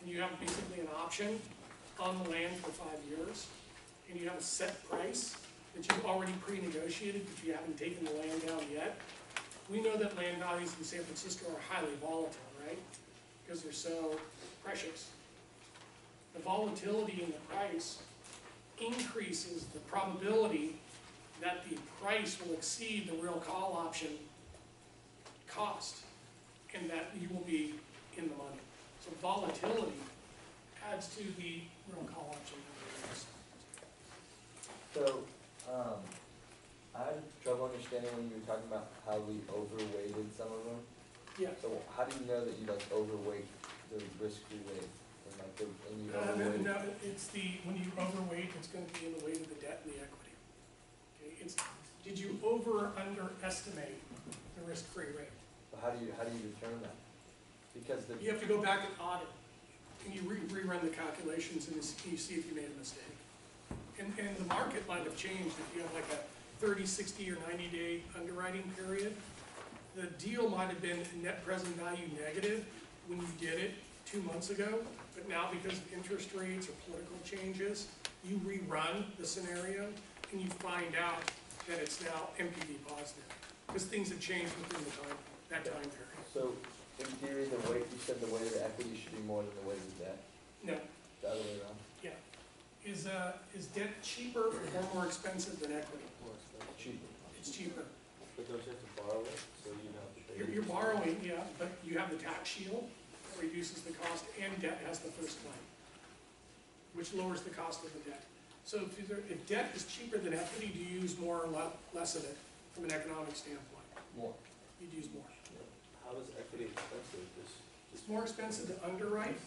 and you have basically an option on the land for five years, and you have a set price that you've already pre-negotiated, but you haven't taken the land down yet, we know that land values in San Francisco are highly volatile, right? Because they're so precious. The volatility in the price increases the probability that the price will exceed the real call option cost, and that you will be in the money. So volatility adds to the real call option. So, um, I had trouble understanding when you were talking about how we overweighted some of them. Yeah. So how do you know that you like overweight the risk-free rate and like the, and you Uh, no, it's the, when you overweight, it's gonna be in the weight of the debt and the equity. It's, did you over or underestimate the risk-free rate? How do you, how do you determine that? Because the, You have to go back and audit, and you re- rerun the calculations and you see if you made a mistake. And, and the market might have changed if you have like a 30, 60, or ninety day underwriting period. The deal might have been net present value negative when you did it, two months ago, but now because of interest rates or political changes, you rerun the scenario and you find out that it's now NPV positive, because things have changed within the time, that time period. So, in theory, the weight, you said the weighted equity should be more than the weighted debt, No, the other way around, Yeah. is, uh, is debt cheaper or more expensive than equity? More expensive. cheaper. It's cheaper. But don't you have to borrow it, so you have to pay? You're, you're borrowing, yeah, but you have the tax shield, that reduces the cost, and debt has the first claim, which lowers the cost of the debt. So if, either- if debt is cheaper than equity, do you use more or le- less of it from an economic standpoint? More. You'd use more. How is equity expensive? Just, It's more expensive to underwrite,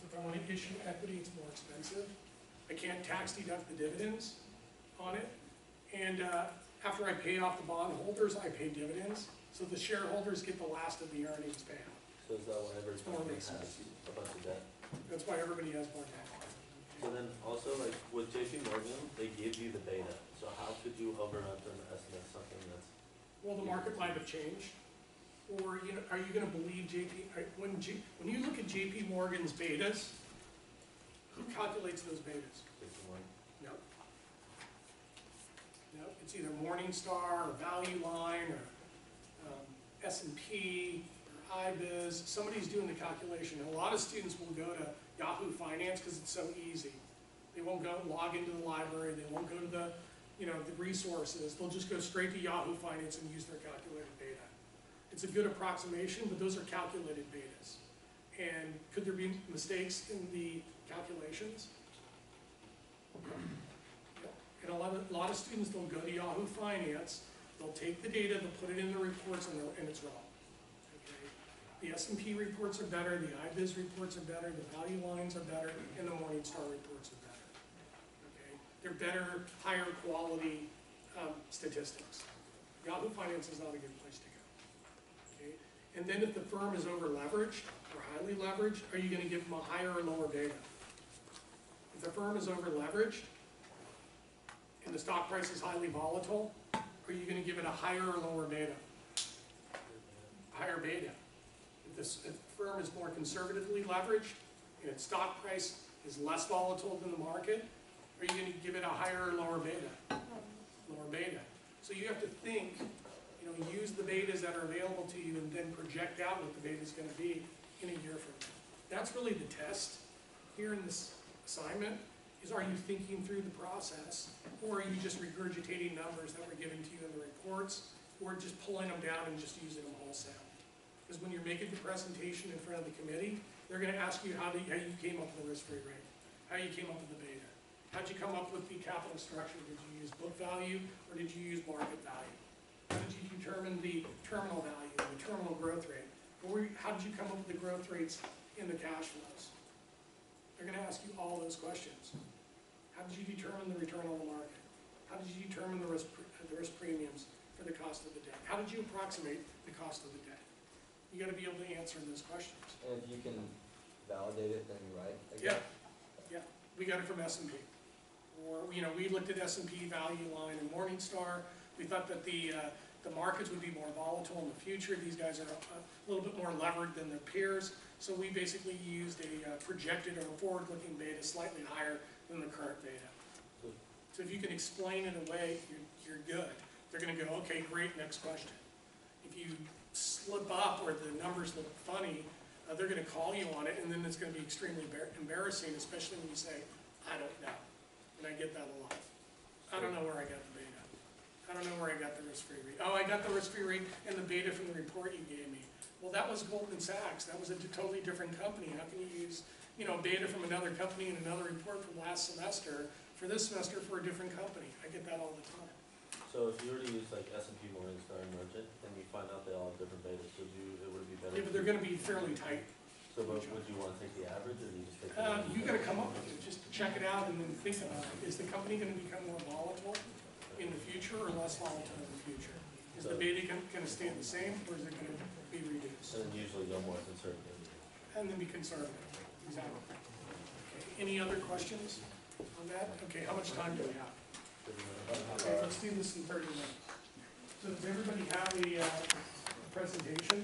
so if I wanna issue equity, it's more expensive. I can't tax deduct the dividends on it, and, uh, after I pay off the bondholders, I pay dividends, so the shareholders get the last of the earnings payout. so is that why every It's more has a bunch of debt? That's why everybody has more debt. So then also like with JP Morgan, they give you the beta, so how could you over underestimate something that's, Well, the market might have changed, or, you know, are you gonna believe JP, are- when J, when you look at JP Morgan's betas, who calculates those betas? JP Morgan? No. No, it's either Morningstar, or Value Line, or, um, S and P, or IBIS. somebody's doing the calculation. And a lot of students will go to Yahoo Finance because it's so easy. They won't go log into the library, they won't go to the, you know, the resources, they'll just go straight to Yahoo Finance and use their calculated beta. It's a good approximation, but those are calculated betas. And could there be mistakes in the calculations? And a lot of, a lot of students, they'll go to Yahoo Finance, they'll take the data, they'll put it in the reports, and and it's wrong. Okay? The S and P reports are better, the IBIS reports are better, the value lines are better, and the Morningstar reports are better. They're better, higher quality, um, statistics. Yahoo Finance is not a good place to go. Okay? And then if the firm is over leveraged or highly leveraged, are you gonna give them a higher or lower beta? If the firm is over leveraged, and the stock price is highly volatile, are you gonna give it a higher or lower beta? Higher beta. If this, if the firm is more conservatively leveraged, and its stock price is less volatile than the market, are you gonna give it a higher or lower beta? Lower beta. So you have to think, you know, use the betas that are available to you and then project out what the beta is gonna be in a year from now. That's really the test here in this assignment, is are you thinking through the process? Or are you just regurgitating numbers that were given to you in the reports, or just pulling them down and just using them wholesale? Because when you're making the presentation in front of the committee, they're gonna ask you how, the- how you came up with the risk-free rate, how you came up with the. How'd you come up with the capital structure? Did you use book value, or did you use market value? How did you determine the terminal value, the terminal growth rate? Or how did you come up with the growth rates in the cash flows? They're gonna ask you all those questions. How did you determine the return on the market? How did you determine the risk, the risk premiums for the cost of the debt? How did you approximate the cost of the debt? You gotta be able to answer those questions. And if you can validate it, then you're right, I Yeah. guess. We got it from S and P. Or, you know, we looked at S and P Value Line and Morningstar. We thought that the, uh, the markets would be more volatile in the future. These guys are a little bit more levered than their peers. So we basically used a uh, projected or forward-looking beta slightly higher than the current beta. So if you can explain it away, you're, you're good. They're gonna go, okay, great, next question. If you slip up or the numbers look funny, uh, they're gonna call you on it, and then it's gonna be extremely embar- embarrassing, especially when you say, I don't know. And I get that a lot. I don't know where I got the beta. I don't know where I got the risk-free rate. Oh, I got the risk-free rate and the beta from the report you gave me. Well, that was Goldman Sachs. That was a totally different company. How can you use, you know, beta from another company and another report from last semester for this semester for a different company? I get that all the time. So if you were to use like S and P Morningstar and Merchant, and you find out they all have different betas, would you, it would be better? Yeah, but they're gonna be fairly tight. So would you wanna take the average, or you just take? the Uh, you gotta come up with it, just check it out and then think about it. Is the company gonna become more volatile in the future or less volatile in the future? Is the beta gonna, gonna stay the same or is it gonna be reduced? And then usually go more conservative. And then be conservative, exactly. Okay, Any other questions on that? Okay, how much time do we have? Okay, let's do this in thirty minutes. So does everybody have a, uh, presentation?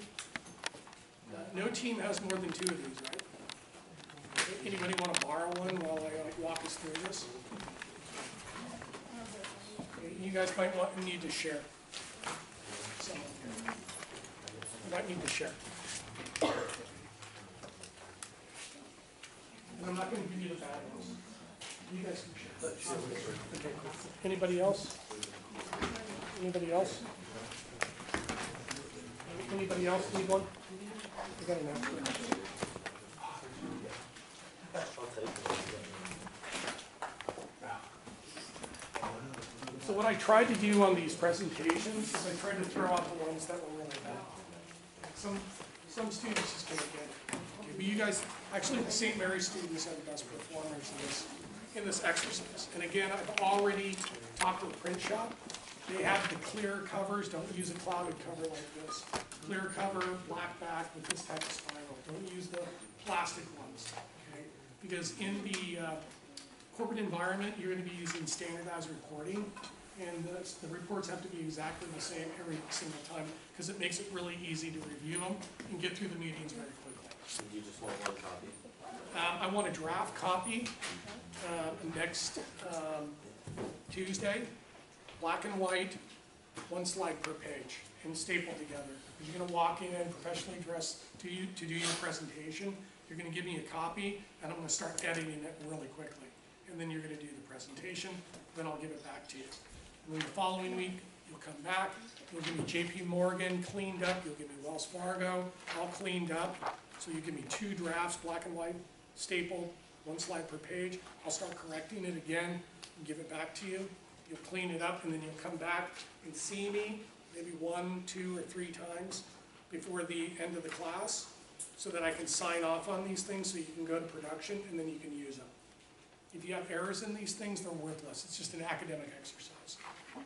No team has more than two of these, right? Anybody wanna borrow one while I walk us through this? You guys might want, need to share. Some you. Might need to share. And I'm not gonna give you the bad ones. You guys can share. Okay. Anybody else? Anybody else? Anybody else need one? So what I tried to do on these presentations is I tried to throw out the ones that were really bad. Some, some students just can't get it. But you guys, actually, the St. Mary students are the best performers in this, in this exercise. And again, I've already talked with Print Shop. They have the clear covers, don't use a clouded cover like this. Clear cover, black back with this type of spiral. Don't use the plastic ones, okay? Because in the, uh, corporate environment, you're gonna be using standardized reporting, and the, the reports have to be exactly the same every single time, because it makes it really easy to review them and get through the meetings very quickly. You just want one copy? Um, I want a draft copy, uh, next, um, Tuesday, black and white, one slide per page, and stapled together. You're gonna walk in and professionally dressed to you, to do your presentation, you're gonna give me a copy, and I'm gonna start editing it really quickly. And then you're gonna do the presentation, then I'll give it back to you. And then the following week, you'll come back, you'll give me JP Morgan cleaned up, you'll give me Wells Fargo, all cleaned up. So you give me two drafts, black and white, stapled, one slide per page. I'll start correcting it again and give it back to you. You'll clean it up and then you'll come back and see me maybe one, two, or three times before the end of the class so that I can sign off on these things so you can go to production and then you can use them. If you have errors in these things, they're worthless. It's just an academic exercise.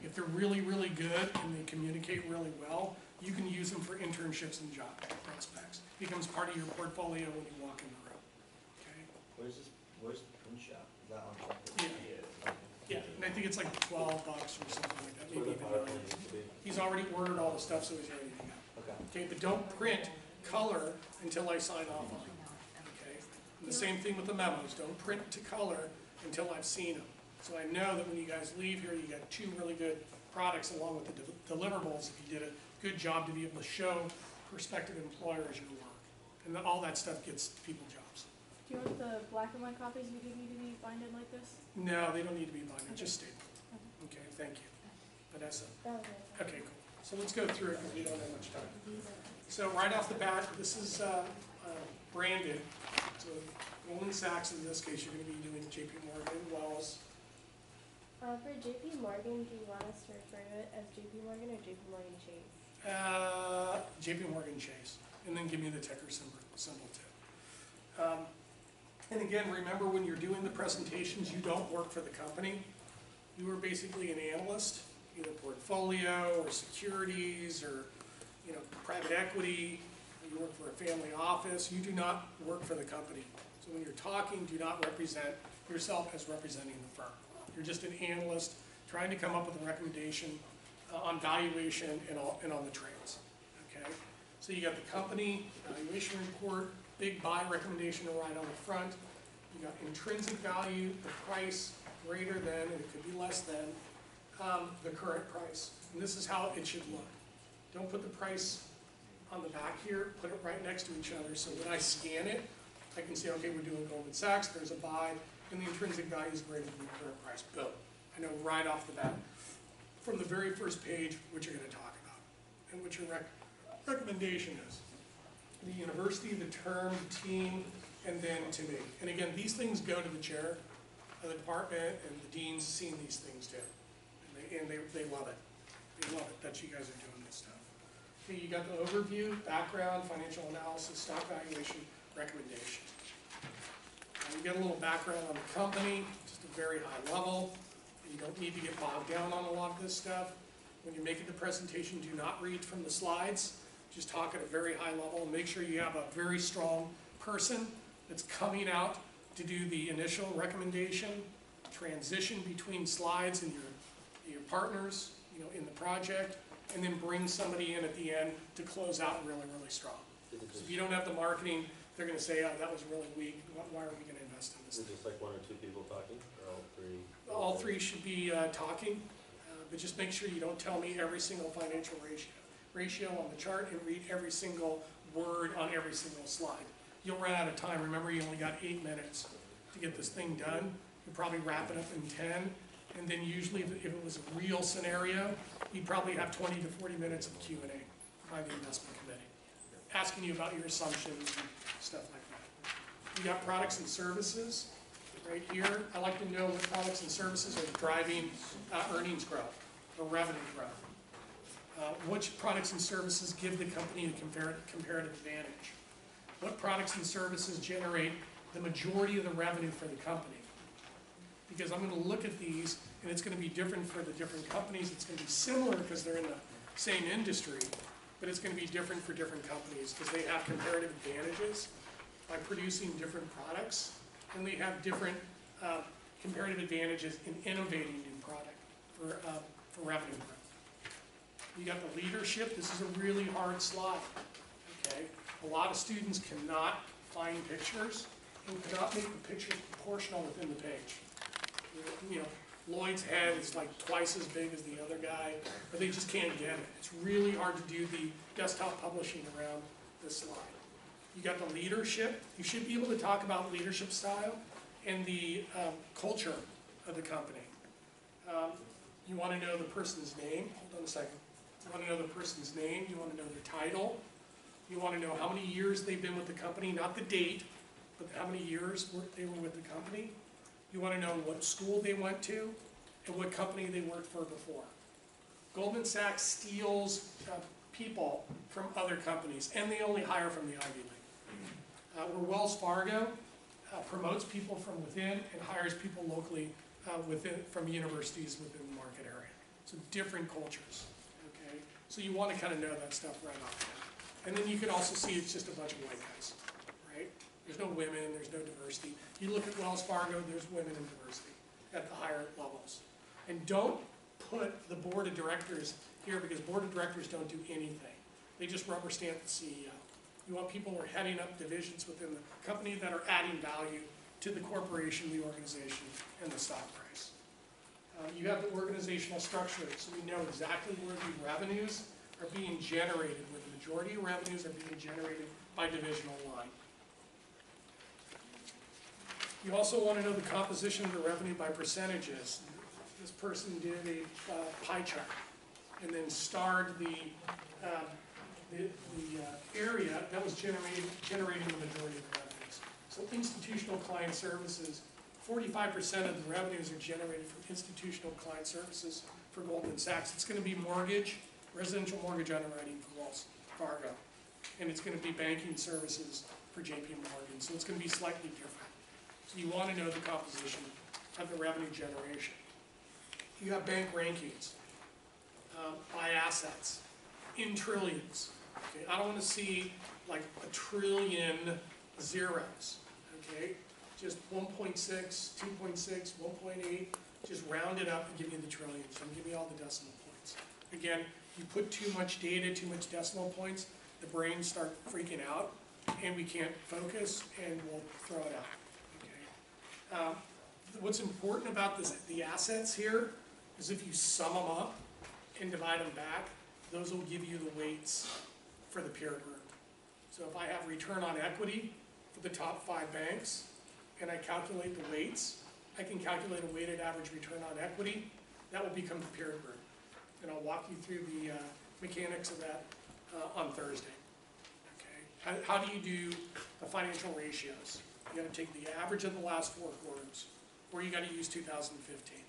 If they're really, really good and they communicate really well, you can use them for internships and job prospects. It Becomes part of your portfolio when you walk in the room. Okay? Where's this, where's the print shop? Is that on top of Yeah. it? Okay. Yeah, and I think it's like twelve bucks or something like that, maybe even nine. needs to be. He's already ordered all the stuff, so he's ready to go. Okay. Okay, but don't print color until I sign off on it, okay? And the same thing with the memos, don't print to color until I've seen them. So I know that when you guys leave here, you got two really good products along with the de- deliverables, if you did a good job to be able to show prospective employers your work. And then all that stuff gets people jobs. Do you want the black and white copies we give you to be binded like this? No, they don't need to be binding, just staple. Okay, thank you. Vanessa? Okay, cool. So let's go through it, because we don't have much time. So right off the bat, this is uh, uh, branded, so Goldman Sachs, in this case, you're gonna be doing JP Morgan, Wells. Uh, for JP Morgan, do you want us to refer to it as JP Morgan or JP Morgan Chase? uh, JP Morgan Chase, and then give me the ticker symbol, symbol too. Um, And again, remember, when you're doing the presentations, you don't work for the company. You are basically an analyst, either portfolio or securities or, you know, private equity. You work for a family office. You do not work for the company. So when you're talking, do not represent yourself as representing the firm. You're just an analyst trying to come up with a recommendation uh, on valuation and all, and on the trades, okay? So you got the company valuation report, big buy recommendation right on the front. You got intrinsic value, the price greater than, and it could be less than, um, the current price. And this is how it should look. Don't put the price on the back here, put it right next to each other, so when I scan it, I can say, okay, we're doing Goldman Sachs, there's a buy, and the intrinsic value is greater than the current price, boom. I know right off the bat, from the very first page, what you're gonna talk about, and what your rec- recommendation is. The university, the term, the team, and then to me. And again, these things go to the chair of the department, and the dean's seen these things too. And they, and they, they love it. They love it that you guys are doing this stuff. Okay, you got the overview, background, financial analysis, stock valuation, recommendation. You get a little background on the company, just a very high level. You don't need to get bogged down on a lot of this stuff. When you're making the presentation, do not read from the slides. Just talk at a very high level and make sure you have a very strong person that's coming out to do the initial recommendation, transition between slides and your, your partners, you know, in the project, and then bring somebody in at the end to close out really, really strong. So if you don't have the marketing they're gonna say, oh, that was really weak, why, are we gonna invest in this Is it just like one or two people talking, or all three? All three should be, uh, talking, uh, but just make sure you don't tell me every single financial ratio, ratio on the chart and read every single word on every single slide. You'll run out of time, remember you only got eight minutes to get this thing done, you'll probably wrap it up in ten, and then usually if it was a real scenario, you'd probably have twenty to forty minutes of Q and A by the investment committee, asking you about your assumptions and stuff like that. You got products and services, right here, I like to know what products and services are driving uh, earnings growth or revenue growth. Uh, Which products and services give the company a comparative, comparative advantage? What products and services generate the majority of the revenue for the company? Because I'm gonna look at these, and it's gonna be different for the different companies, it's gonna be similar because they're in the same industry, but it's gonna be different for different companies, because they have comparative advantages by producing different products, and they have different, uh, comparative advantages in innovating new product for, uh, for revenue growth. You got the leadership, this is a really hard slide, okay? A lot of students cannot find pictures and cannot make the pictures proportional within the page. You know, Lloyd's head is like twice as big as the other guy, but they just can't get it. It's really hard to do the desktop publishing around this slide. You got the leadership, you should be able to talk about leadership style and the um, culture of the company. Um, You wanna know the person's name, hold on a second. You wanna know the person's name, you wanna know their title, you wanna know how many years they've been with the company, not the date, but how many years they were with the company. You wanna know what school they went to and what company they worked for before. Goldman Sachs steals uh, people from other companies, and they only hire from the Ivy League. Uh, Where Wells Fargo uh, promotes people from within and hires people locally uh, within, from universities within the market area. So different cultures? So you wanna kinda know that stuff right off. And then you can also see it's just a bunch of white guys, right? There's no women, there's no diversity. You look at Wells Fargo, there's women in diversity at the higher levels. And don't put the board of directors here, because board of directors don't do anything. They just rubber stamp the CEO. You want people who are heading up divisions within the company that are adding value to the corporation, the organization, and the stock price. Uh, you have the organizational structure, so we know exactly where the revenues are being generated, where the majority of revenues are being generated by divisional line. You also want to know the composition of the revenue by percentages. This person did a uh, pie chart and then starred the, um, the, the uh, area that was generating, generating the majority of the revenues. So institutional client services, forty-five percent of the revenues are generated from institutional client services for Goldman Sachs. It's gonna be mortgage, residential mortgage underwriting for Wells Fargo. And it's gonna be banking services for JP Morgan, so it's gonna be slightly different. So you wanna know the composition of the revenue generation. You have bank rankings uh, by assets in trillions. Okay, I don't wanna see like a trillion zeros, okay? Just 1.6, 2.6, 1.8, just round it up and give me the trillions, and give me all the decimal points. Again, you put too much data, too much decimal points, the brain start freaking out, and we can't focus, and we'll throw it out, okay? Um, What's important about this, the assets here, is if you sum them up and divide them back, those will give you the weights for the peer group. So if I have return on equity for the top five banks, and I calculate the weights, I can calculate a weighted average return on equity, that will become the peer group. And I'll walk you through the uh, mechanics of that uh, on Thursday. Okay? How, how do you do the financial ratios? You gotta take the average of the last four quarters, or you gotta use two thousand fifteen.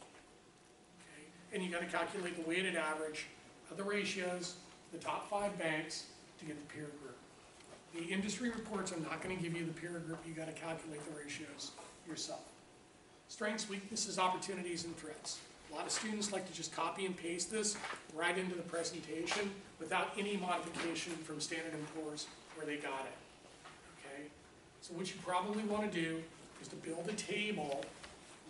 Okay? And you gotta calculate the weighted average of the ratios, the top five banks, to get the peer group. The industry reports are not gonna give you the peer group, you gotta calculate the ratios yourself. Strengths, weaknesses, opportunities, and threats. A lot of students like to just copy and paste this right into the presentation without any modification from Standard and Poor's where they got it. Okay? So what you probably wanna do is to build a table,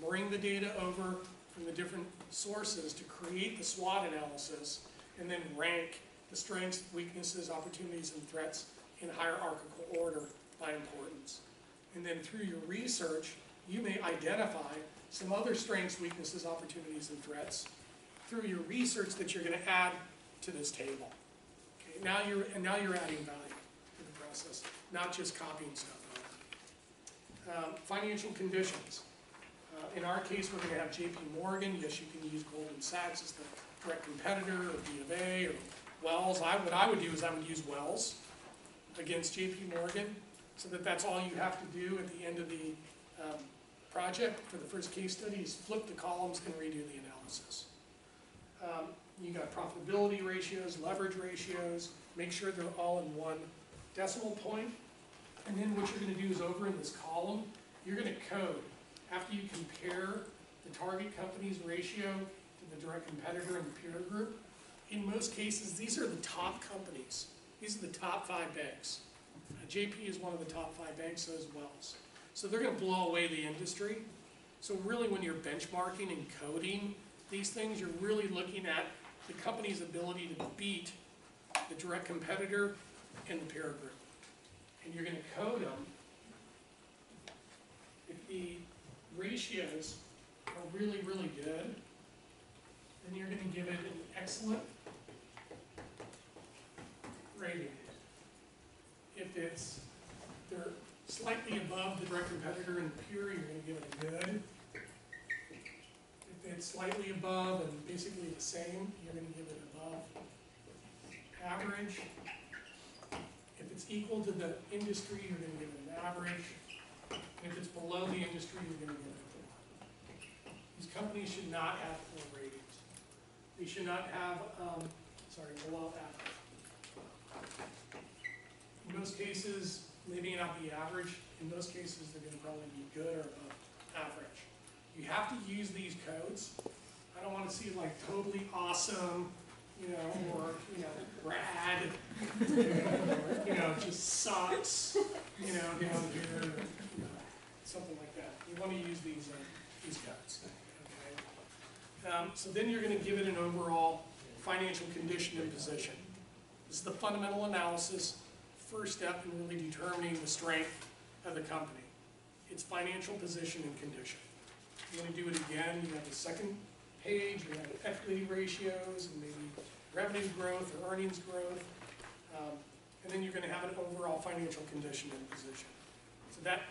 bring the data over from the different sources to create the SWOT analysis, and then rank the strengths, weaknesses, opportunities, and threats in hierarchical order by importance. And then through your research, you may identify some other strengths, weaknesses, opportunities, and threats through your research that you're gonna add to this table. Okay, now you're, and now you're adding value to the process, not just copying stuff. Um, financial conditions. Uh, in our case, we're gonna have JP Morgan, yes, you can use Goldman Sachs as the direct competitor, or B of A, or Wells. I, what I would do is I would use Wells against JP Morgan, so that that's all you have to do at the end of the, um, project for the first case study is flip the columns and redo the analysis. Um, you got profitability ratios, leverage ratios, make sure they're all in one decimal point. And then what you're gonna do is over in this column, you're gonna code, after you compare the target company's ratio to the direct competitor and the peer group, in most cases, these are the top companies. These are the top five banks. Uh, JP is one of the top five banks, so is Wells. So they're gonna blow away the industry. So really, when you're benchmarking and coding these things, you're really looking at the company's ability to beat the direct competitor and the peer group. And you're gonna code them. If the ratios are really, really good, then you're gonna give it an excellent If it's, they're slightly above the direct competitor and peer, you're gonna give it a good. If it's slightly above and basically the same, you're gonna give it above average. If it's equal to the industry, you're gonna give it an average. And if it's below the industry, you're gonna give it a poor. These companies should not have poor ratings. They should not have, um, sorry, below average. In most cases, they may not average, in most cases, they're gonna probably be good or above average. You have to use these codes. I don't wanna see like totally awesome, you know, or, you know, rad, you know, just sucks, you know, down here, you know, something like that. You wanna use these, uh, these codes, okay? Um, so then you're gonna give it an overall financial condition and position. This is the fundamental analysis, first step in really determining the strength of the company. Its financial position and condition. You wanna do it again, you have the second page, you have equity ratios, and maybe revenue growth or earnings growth. Um, and then you're gonna have an overall financial condition and position. So that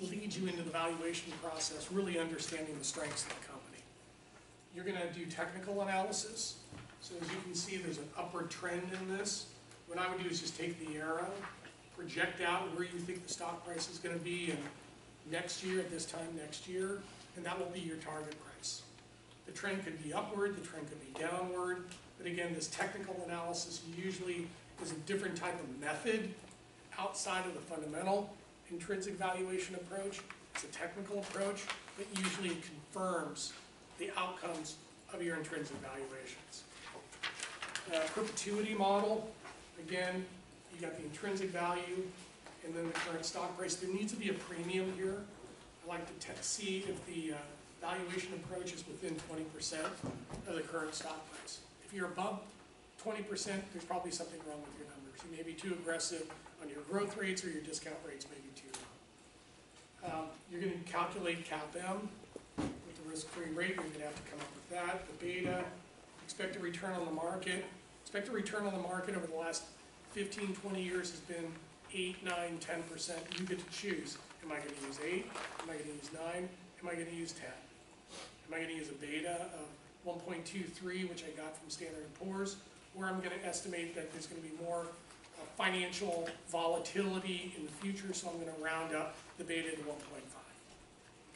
leads you into the valuation process, really understanding the strengths of the company. You're gonna do technical analysis. So as you can see, there's an upward trend in this. What I would do is just take the arrow, project out where you think the stock price is gonna be in next year, at this time next year, and that will be your target price. The trend could be upward, the trend could be downward, but again, this technical analysis usually is a different type of method outside of the fundamental intrinsic valuation approach. It's a technical approach that usually confirms the outcomes of your intrinsic valuations. Uh, perpetuity model, again, you got the intrinsic value and then the current stock price. There needs to be a premium here. I like to see if the uh, valuation approach is within twenty percent of the current stock price. If you're above twenty percent, there's probably something wrong with your numbers. You may be too aggressive on your growth rates or your discount rates may be too low. Um, You're gonna calculate CAPM with the risk-free rate, you're gonna have to come up with that, the beta, expected return on the market. Expected return on the market over the last 15, 20 years has been eight, nine, 10 percent. You get to choose. Am I gonna use eight? Am I gonna use nine? Am I gonna use ten? Am I gonna use a beta of one point two three, which I got from Standard and Poor's? Or I'm gonna estimate that there's gonna be more uh, financial volatility in the future, so I'm gonna round up the beta to one point five.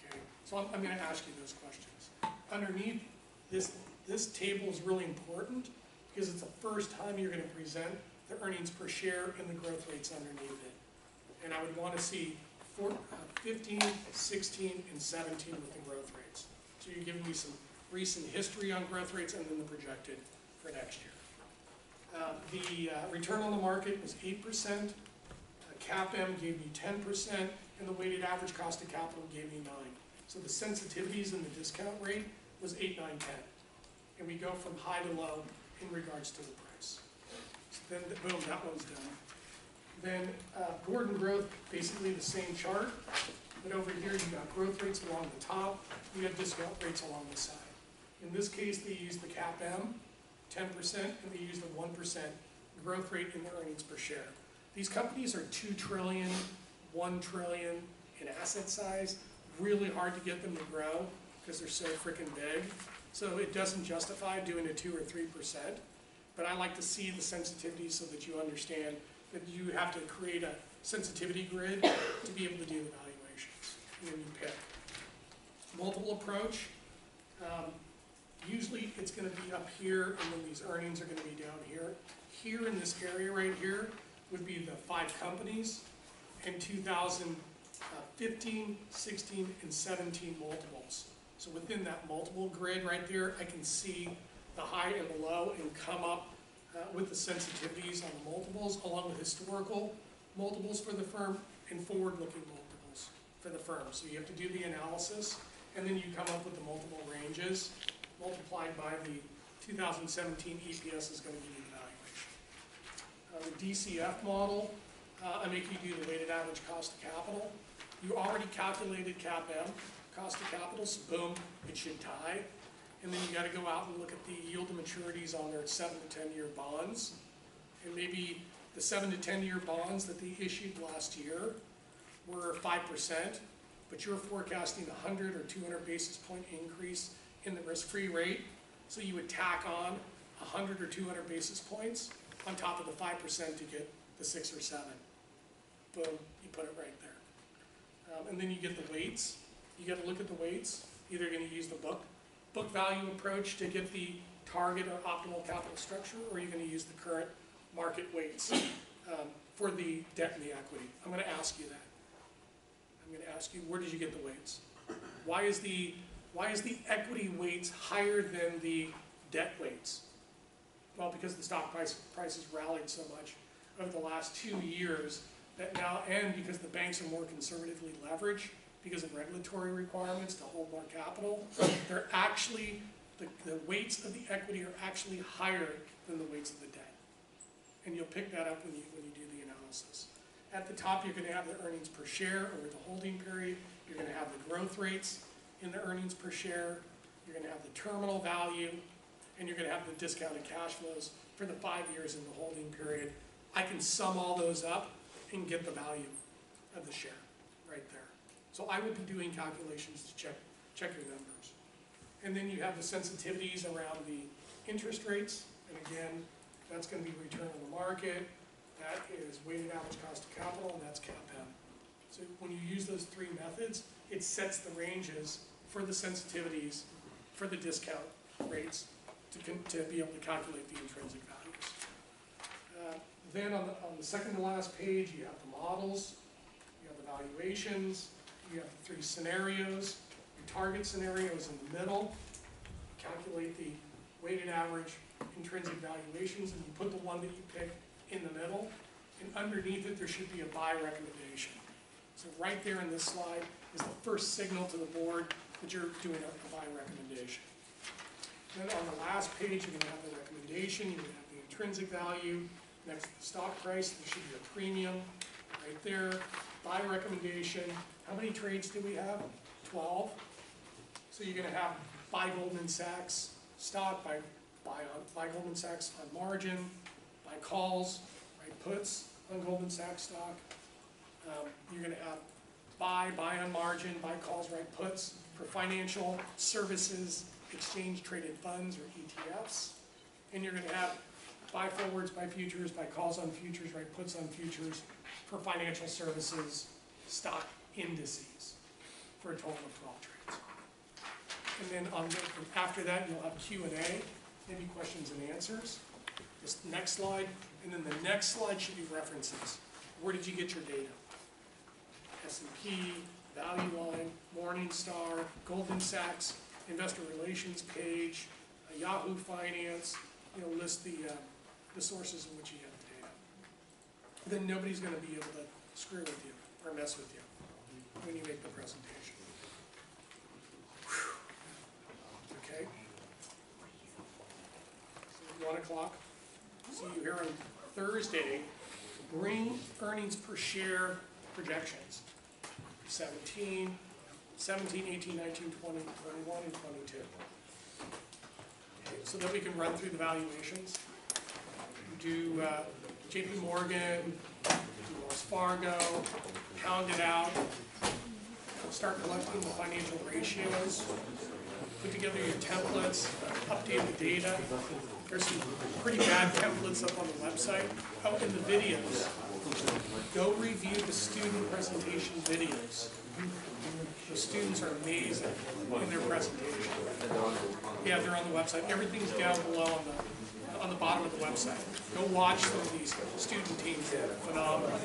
Okay, so I'm, I'm gonna ask you those questions. Underneath, this, this table is really important, because it's the first time you're gonna present the earnings per share and the growth rates underneath it. And I would wanna see four, uh, 15, 16, and seventeen with the growth rates. So you're giving me some recent history on growth rates and then the projected for next year. Uh, The uh, return on the market was eight percent, CAPM gave me ten percent, and the weighted average cost of capital gave me nine. So the sensitivities in the discount rate was eight, 9, 10. And we go from high to low in regards to the price. So then, boom, that one's done. Then uh, Gordon Growth, basically the same chart, but over here you've got growth rates along the top, you have discount rates along the side. In this case, they use the CAPM, ten percent, and they use the one percent growth rate in their earnings per share. These companies are two trillion, one trillion in asset size, really hard to get them to grow because they're so freaking big. So it doesn't justify doing a two or three percent. But I like to see the sensitivity so that you understand that you have to create a sensitivity grid to be able to do the valuations. And then you pick. Multiple approach, um, usually it's gonna be up here and then these earnings are gonna be down here. Here in this area right here would be the five companies in 2015, 16, and seventeen multiples. So within that multiple grid right there, I can see the high and the low and come up uh, with the sensitivities on the multiples, along with historical multiples for the firm and forward-looking multiples for the firm. So you have to do the analysis, and then you come up with the multiple ranges, multiplied by the 2017 EPS is gonna give you the valuation. Uh, The DCF model, uh, I make you do the weighted average cost of capital. You already calculated CAPM, cost of capital, so boom, it should tie. And then you gotta go out and look at the yield to maturities on their seven to ten-year bonds. And maybe the seven to ten-year bonds that they issued last year were five percent, but you're forecasting a hundred or two hundred basis point increase in the risk-free rate. So you would tack on a hundred or two hundred basis points on top of the five percent to get the six or seven. Boom, you put it right there. Um, and then you get the weights, you gotta look at the weights, either you're gonna use the book, book value approach to get the target or optimal capital structure, or you're gonna use the current market weights, um, for the debt and the equity. I'm gonna ask you that. I'm gonna ask you, where did you get the weights? Why is the, why is the equity weights higher than the debt weights? Well, because the stock price, prices rallied so much over the last two years that now, and because the banks are more conservatively leveraged because of regulatory requirements to hold more capital, they're actually, the, the weights of the equity are actually higher than the weights of the debt. And you'll pick that up when you, when you do the analysis. At the top, you're gonna have the earnings per share over the holding period, you're gonna have the growth rates in the earnings per share, you're gonna have the terminal value, and you're gonna have the discounted cash flows for the five years in the holding period. I can sum all those up and get the value of the share. So I would be doing calculations to check, check your numbers. And then you have the sensitivities around the interest rates, and again, that's gonna be return on the market, that is weighted average cost of capital, and that's CAPM. So when you use those three methods, it sets the ranges for the sensitivities, for the discount rates, to, to be able to calculate the intrinsic values. Uh, Then on the, on the second to last page, you have the models, you have the valuations, you have three scenarios, your target scenario is in the middle. Calculate the weighted average intrinsic valuations, and you put the one that you pick in the middle. And underneath it, there should be a buy recommendation. So right there in this slide is the first signal to the board that you're doing a buy recommendation. Then on the last page, you're gonna have the recommendation, you're gonna have the intrinsic value, next to the stock price, there should be a premium right there, buy recommendation. How many trades do we have? Twelve. So you're gonna have buy Goldman Sachs stock, buy, buy on, buy Goldman Sachs on margin, buy calls, write, puts on Goldman Sachs stock. Um, you're gonna have buy, buy on margin, buy calls, write, puts for financial services, exchange traded funds or ETFs. And you're gonna have buy forwards, buy futures, buy calls on futures, write, puts on futures for financial services, stock indices for a total of twelve trades. And then on, after that, you'll have Q and A, maybe questions and answers. This next slide, and then the next slide should be references. Where did you get your data? S and P, Value Line, Morningstar, Goldman Sachs, Investor Relations page, uh, Yahoo Finance, you know, list the, uh, the sources in which you have the data. Then nobody's gonna be able to screw with you or mess with you when you make the presentation. Whew. Okay? So One o'clock, see you here on Thursday Bring earnings per share projections. 17, 17, 18, 19, 20, 21, and twenty-two. Okay, So that we can run through the valuations. Do uh, JP Morgan, do Wells Fargo, pound it out, start collecting the financial ratios, put together your templates, update the data. There's some pretty bad templates up on the website. Oh, and the videos. Go review the student presentation videos. The students are amazing in their presentation. Yeah, they're on the website. Everything's down below on the, on the bottom of the website. Go watch some of these student teams, they're phenomenal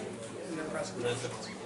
in their presentations.